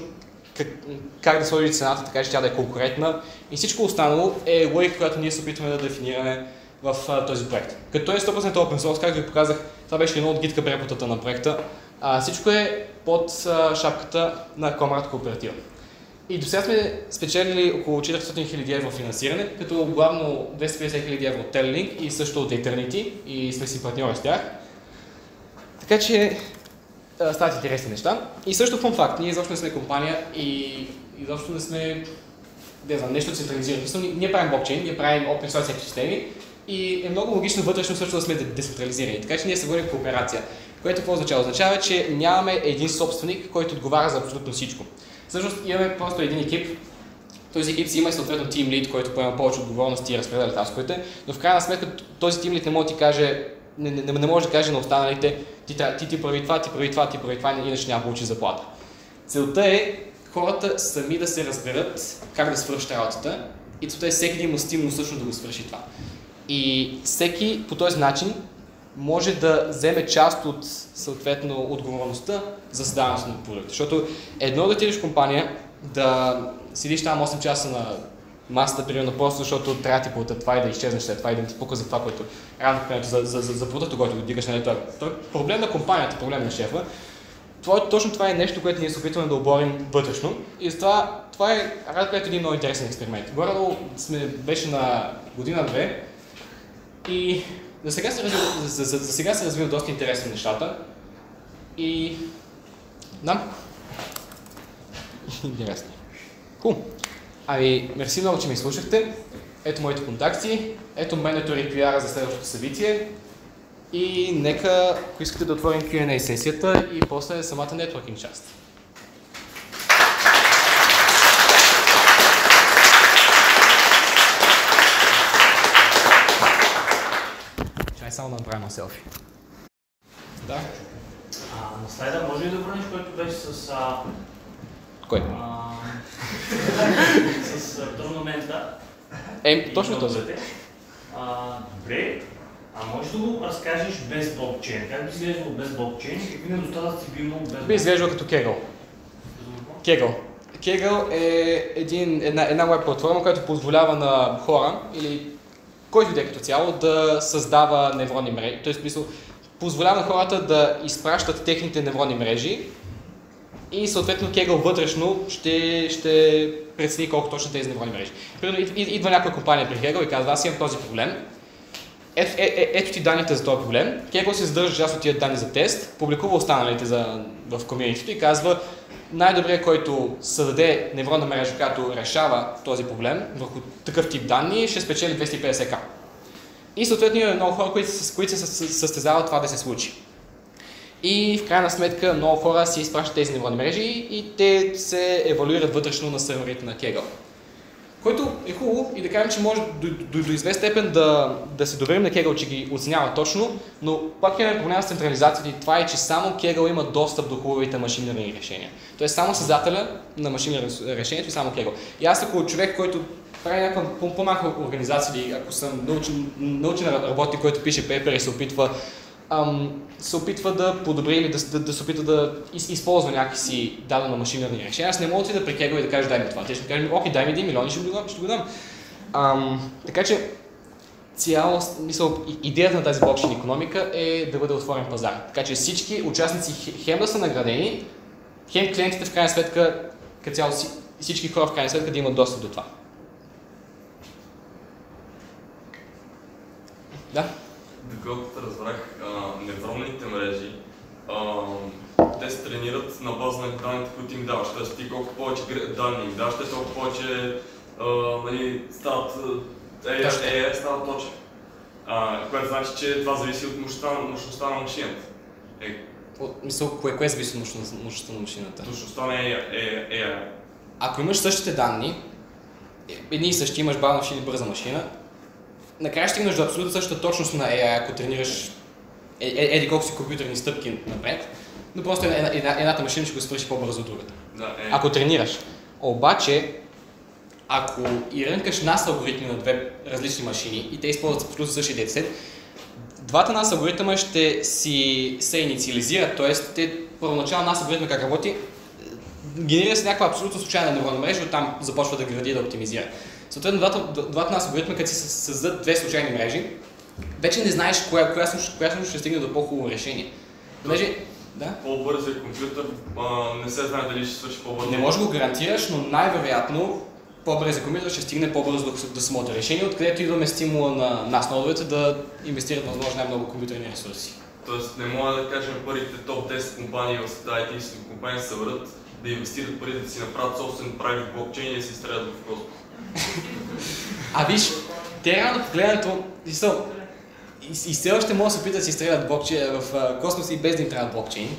как, как да сложи цената, така че тя да е конкурентна и всичко останало е логика, която ние се опитваме да дефинираме в а, този проект. Като е 100% open source, както ви показах, това беше едно от GitHub репотата на проекта, а, всичко е под а, шапката на Comrade кооператива. И до сега сме спечелили около 400 000 евро финансиране, като главно 250 000 евро от Telelink и също от Eternity и сме си партньори с тях. Така че стават интересни неща. И също фун факт, ние изобщо не сме компания и изобщо не сме не знам, нещо централизирано. Ние правим блокчейн, ние правим open source екосистеми и е много логично вътрешно също да сме децентрализирани. Така че ние се водим кооперация. Което какво означава? Означава, че нямаме един собственик, който отговаря за абсолютно всичко. Всъщност имаме просто един екип, този екип си има и съответно тим лид, който поема повече отговорности и разпределя тасковете, но в крайна сметка този тим лид не може да ти каже, не, не, не може да каже на останалите, ти, ти, ти прави това, ти прави това, ти прави това, иначе няма получи заплата. Целта е хората сами да се разберат как да свършат работата и целта е всеки да има стимул също да го свърши това. И всеки по този начин може да вземе част от съответно отговорността за създаването на продукт. Защото едно да отидеш компания, да седиш там 8 часа на масата, примерно просто защото трябва да ти платят това и да изчезнеш след това и да ти пука за това, което рано за, за, за, за продукта, който го дигаш, нали, това, това е проблем на компанията, проблем на шефа. Това, точно това е нещо, което ние се опитваме да оборим вътрешно. И затова това е радо, един много интересен експеримент. горе сме беше на година-две и за сега се развива, за, за, за сега се развива доста интересни нещата. И... Да. Интересно. Хубаво. Ами, мерси много, че ми слушахте. Ето моите контакти. Ето Mandatory PR за следващото събитие. И нека, ако искате да отворим Q&A сесията и после самата нетворкинг част. Само да направим селфи. Да. А, на слайда може ли да върнеш, който беше с... А... Кой? А... с турнамента. Е, точно този. А, добре. А можеш да го разкажеш без блокчейн? Как би изглеждало без блокчейн и какви недостатъци би имало без Би изглеждало като Kegel. Kegel. Kegel е един, една, една веб платформа, която позволява на хора или който иде като цяло да създава невронни мрежи. Тоест, смисъл, позволява на хората да изпращат техните невронни мрежи и съответно Kegel вътрешно ще, ще прецени колко точно тези невронни мрежи. Примерно идва някоя компания при Kegel и казва, аз имам този проблем, ето, е, е, ето ти данните за този проблем. Kegel се задържа част от тия данни за тест, публикува останалите за, в комьюнитито и казва, най-добрият, който създаде невронна мрежа, която решава този проблем върху такъв тип данни, ще спечели 250к. И съответно има много хора, които, които се състезават това да се случи. И в крайна сметка много хора си изпращат тези невронни мрежи и те се евалюират вътрешно на серверите на Kegel. Което е хубаво и да кажем, че може до, до, до известен степен да, да се доверим на Kegel, че ги оценява точно, но пак имаме проблем с централизацията и това е, че само Kegel има достъп до хубавите машинни решения. Тоест само създателя на машинни решението и само Kegel. И аз ако човек, който прави някаква по-малка организация или ако съм научен, научен работник, който пише пепер и се опитва ам, се опитва да подобри или да, да, да се опитва да из, използва някакси дадено машинерни решения. Аз не мога да при Kegel и да кажа дай ми това. Те ще кажат, окей, дай ми 1 милион и ще го, ще го дам. Ам, така че цяло, мисъл, идеята на тази блокчейн економика е да бъде отворен пазар. Така че всички участници хем да са наградени, хем клиентите в крайна сметка, като цяло всички хора в крайна сметка да имат достъп до това. Да? Доколкото разбрах, невронните мрежи а, те се тренират на база на данните, които им даваш. Тоест ти колко повече данни им даваш, те толкова повече а, нали, стават, AI, Точно. AI стават точни. Което значи, че това зависи от мощността, мощността на машината. Е, От, мисъл, кое, кое зависи от мощността на машината? точността на AI. Ако имаш същите данни, едни и същи, имаш бавна машина и бърза машина, накрая ще стигнеш до абсолютно същата точност на AI, ако тренираш е, е, еди колко си компютърни стъпки напред, но просто една, една, едната машина ще го свърши по-бързо от другата. Да, е. Ако тренираш. Обаче, ако и рънкаш нас алгоритми на две различни машини и те използват абсолютно същия датасет, двата нас алгоритъма ще си се инициализират, т.е. те първоначално нас алгоритъм как работи, генерира се някаква абсолютно случайна невронна мрежа оттам започва да гради и да оптимизира. Съответно, двата, двата нас алгоритма, като си създадат две случайни мрежи, вече не знаеш коя, коя, коя всъщност ще стигне до по-хубаво решение. Понеже, да? По-бързия компютър а, не се знае дали ще свърши по-бързо. Не можеш да го гарантираш, но най-вероятно по-бързо компютър ще стигне по-бързо до, до самото решение, откъдето идваме стимула на нас, нодовете, да инвестират възможно най-много компютърни ресурси. Тоест не мога да кажем първите топ 10 компании в света, IT компании се съберат да инвестират пари да си направят собствен private блокчейн и да си стрелят в космос. А виж, те реално погледнато, и, и, все още могат да се опитат да си стрелят блокчейн в космоса и без да им трябва блокчейн.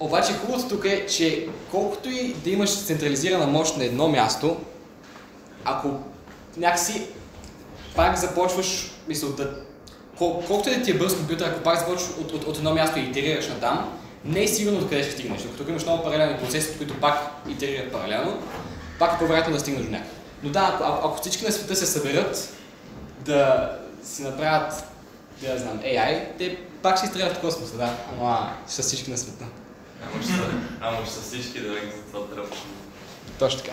Обаче хубавото тук е, че колкото и да имаш централизирана мощ на едно място, ако някакси пак започваш, мисля, да, кол, колкото и да ти е бърз компютър, ако пак започваш от, от, от едно място и итерираш на там, не е сигурно откъде ще стигнеш. Тук имаш много паралелни процеси, които пак итерират паралелно, пак е по-вероятно да стигнеш до някъде. Но да, ако ако всички на света се съберат да си направят, да я знам, AI, те пак ще изстрелят в космоса, да, ама с всички на света. Ама ще, са- ама ще са всички да за това трябва. Точно така.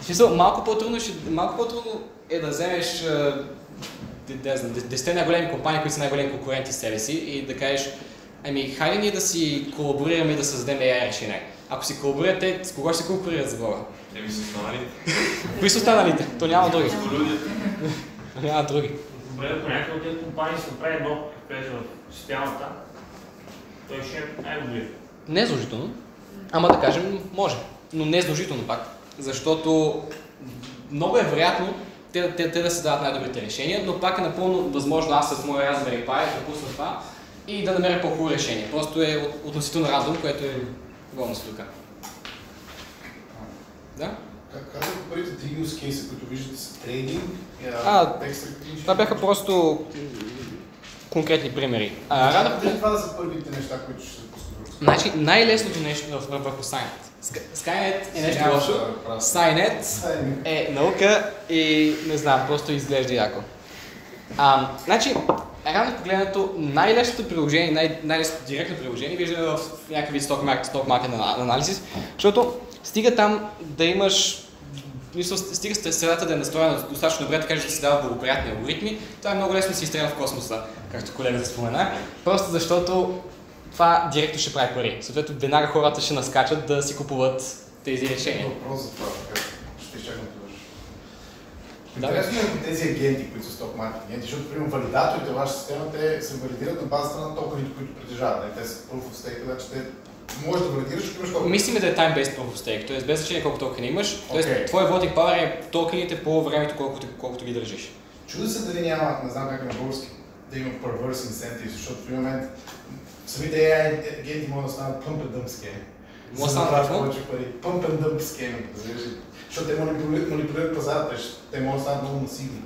В смисъл, малко по-трудно, ще, малко по-трудно е да вземеш а, де- де знам, де- десетте най-големи компании, които са най-големи конкуренти с себе си и да кажеш, ами хайде ние да си колаборираме и да създадем AI решение. Ако си колаборирате, с кого ще се конкурират за Бога? Еми са останалите. Кои са останалите? То няма други. Няма други. Добре, ако някой от тези компании се направи едно влезе в системата, той ще е най-добрият. Не е задължително, ама да кажем може, но не е задължително пак, защото много е вероятно те, те, те да се дават най-добрите решения, но пак е напълно възможно аз с моя размер и пай да пусна това и да намеря по-хубаво решение. Просто е от- относително разум, което е се тук. Да? Как казах, първите три use case, които виждате са трейдинг, А. Това бяха просто конкретни примери. А, Смятате ли това да са първите неща, които ще се пускат? значи най-лесното нещо върху Skynet. Sky- Skynet е нещо лошо. Skynet е наука и не знам, просто изглежда яко. А, значи, рано погледнато, най-лесното приложение, най- най-лесното директно приложение виждаме в stock market, stock market ана- анализис, защото стига там да имаш мисля, стига средата да е настроена достатъчно добре, така че да се дават благоприятни алгоритми, това е много лесно се изстреля в космоса, както колегата спомена, просто защото това директно ще прави пари. Съответно, веднага хората ще наскачат да си купуват тези решения. Въпрос за това, ще изчакам да. Интересно е тези агенти, които са сток маркет агенти, защото, примерно, валидаторите в вашата система, те се валидират на базата на токените, които притежават. нали? Те са proof of stake, така че те можеш да валидираш, ако имаш токени. Мислиме да е time-based proof of stake, т.е. без значение колко токени имаш, т.е. Окей. твой voting power е токените по времето, колкото, колкото ги държиш. Чуда се дали няма, не знам как е на български, да има perverse incentives, защото в момент самите AI агенти могат да станат pump and dump схеми. Може да станат повече пари. Pump and dump ли? Защото те манипулират, те, ще- те могат да станат много масивни.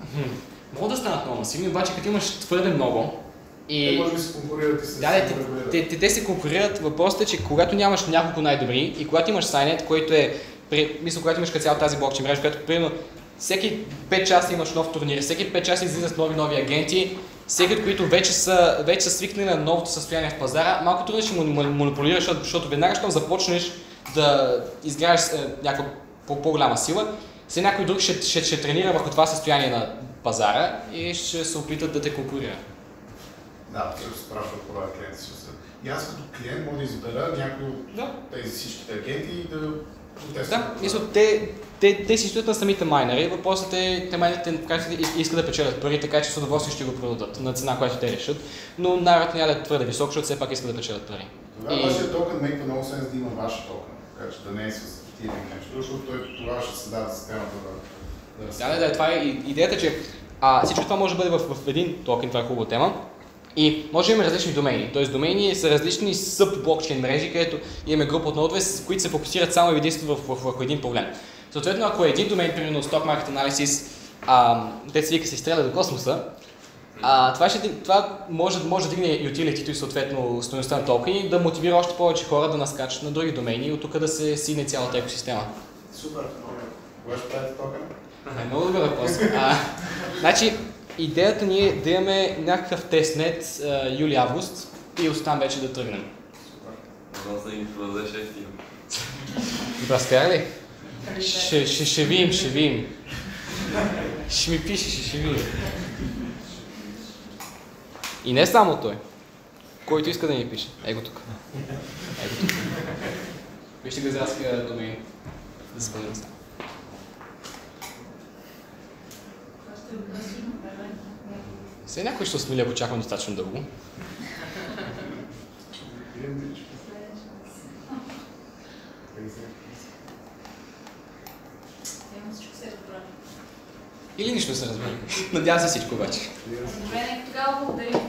Могат да станат много масивни, обаче като имаш твърде много Те и... може би се конкурират и с Да, те, те, те, те се конкурират. Въпросът е, че когато нямаш няколко най-добри и когато имаш Сайнет, който е, при, мисля, когато имаш като цяло тази блокчейн мрежа, която примерно всеки 5 часа имаш нов турнир, всеки 5 часа излизат нови нови агенти, всеки от които вече са, вече са свикнали на новото състояние в пазара, малко трудно ще манипулираш, защото, защото веднага, щом започнеш да изграждаш е, някаква по- по-голяма сила, все някой друг ще, ще, ще тренира върху това състояние на пазара и ще се опитат да те конкурира. Да, също спрашва от това клиент си. И аз като клиент мога да избера някой от Да. тези всичките агенти и да протествам. Да, мисля, те, те, те си стоят на самите майнери. Въпросът е, те майнерите искат да печелят пари, така че с удоволствие ще го продадат на цена, която те решат. Но най-вероятно няма да е твърде висок, защото все пак искат да печелят пари. Тогава И- вашия токен мейква много сенс да има ваша токен, така че да не е с тия нещо, защото той това ще създаде системата да, да. Да, да, това е идеята, че а, всичко това може да бъде в, в един токен, това е хубава тема. И може да имаме различни домейни. Тоест домейни са различни суб-блокчейн мрежи, където имаме група от нодове, с които се фокусират само единствено върху един проблем. Съответно, ако е един домен, примерно Stock Market Analysis, а, те се вика се изстреля до космоса, а, това, ще, това може, може да дигне utility и съответно стоеността на токени и да мотивира още повече хора да наскачат на други домени и от тук да се сине цялата екосистема. Супер, много. Кога ще правите токена? Е, много добър въпрос. А, значи, идеята ни е да имаме някакъв тестнет юли-август и оттам вече да тръгнем. Супер. Да. Добре, спя ли? Ще, ще, ще видим, ще видим. Ще ми пише, ще, ще видим. И не само той. Който иска да ми пише. Его тук. Его тук. Вижте газарския домейн. Да се бъдем само. Все някой ще усмили, ако чакам достатъчно дълго. Или нищо се разбира. Надявам се всичко обаче. тогава благодарим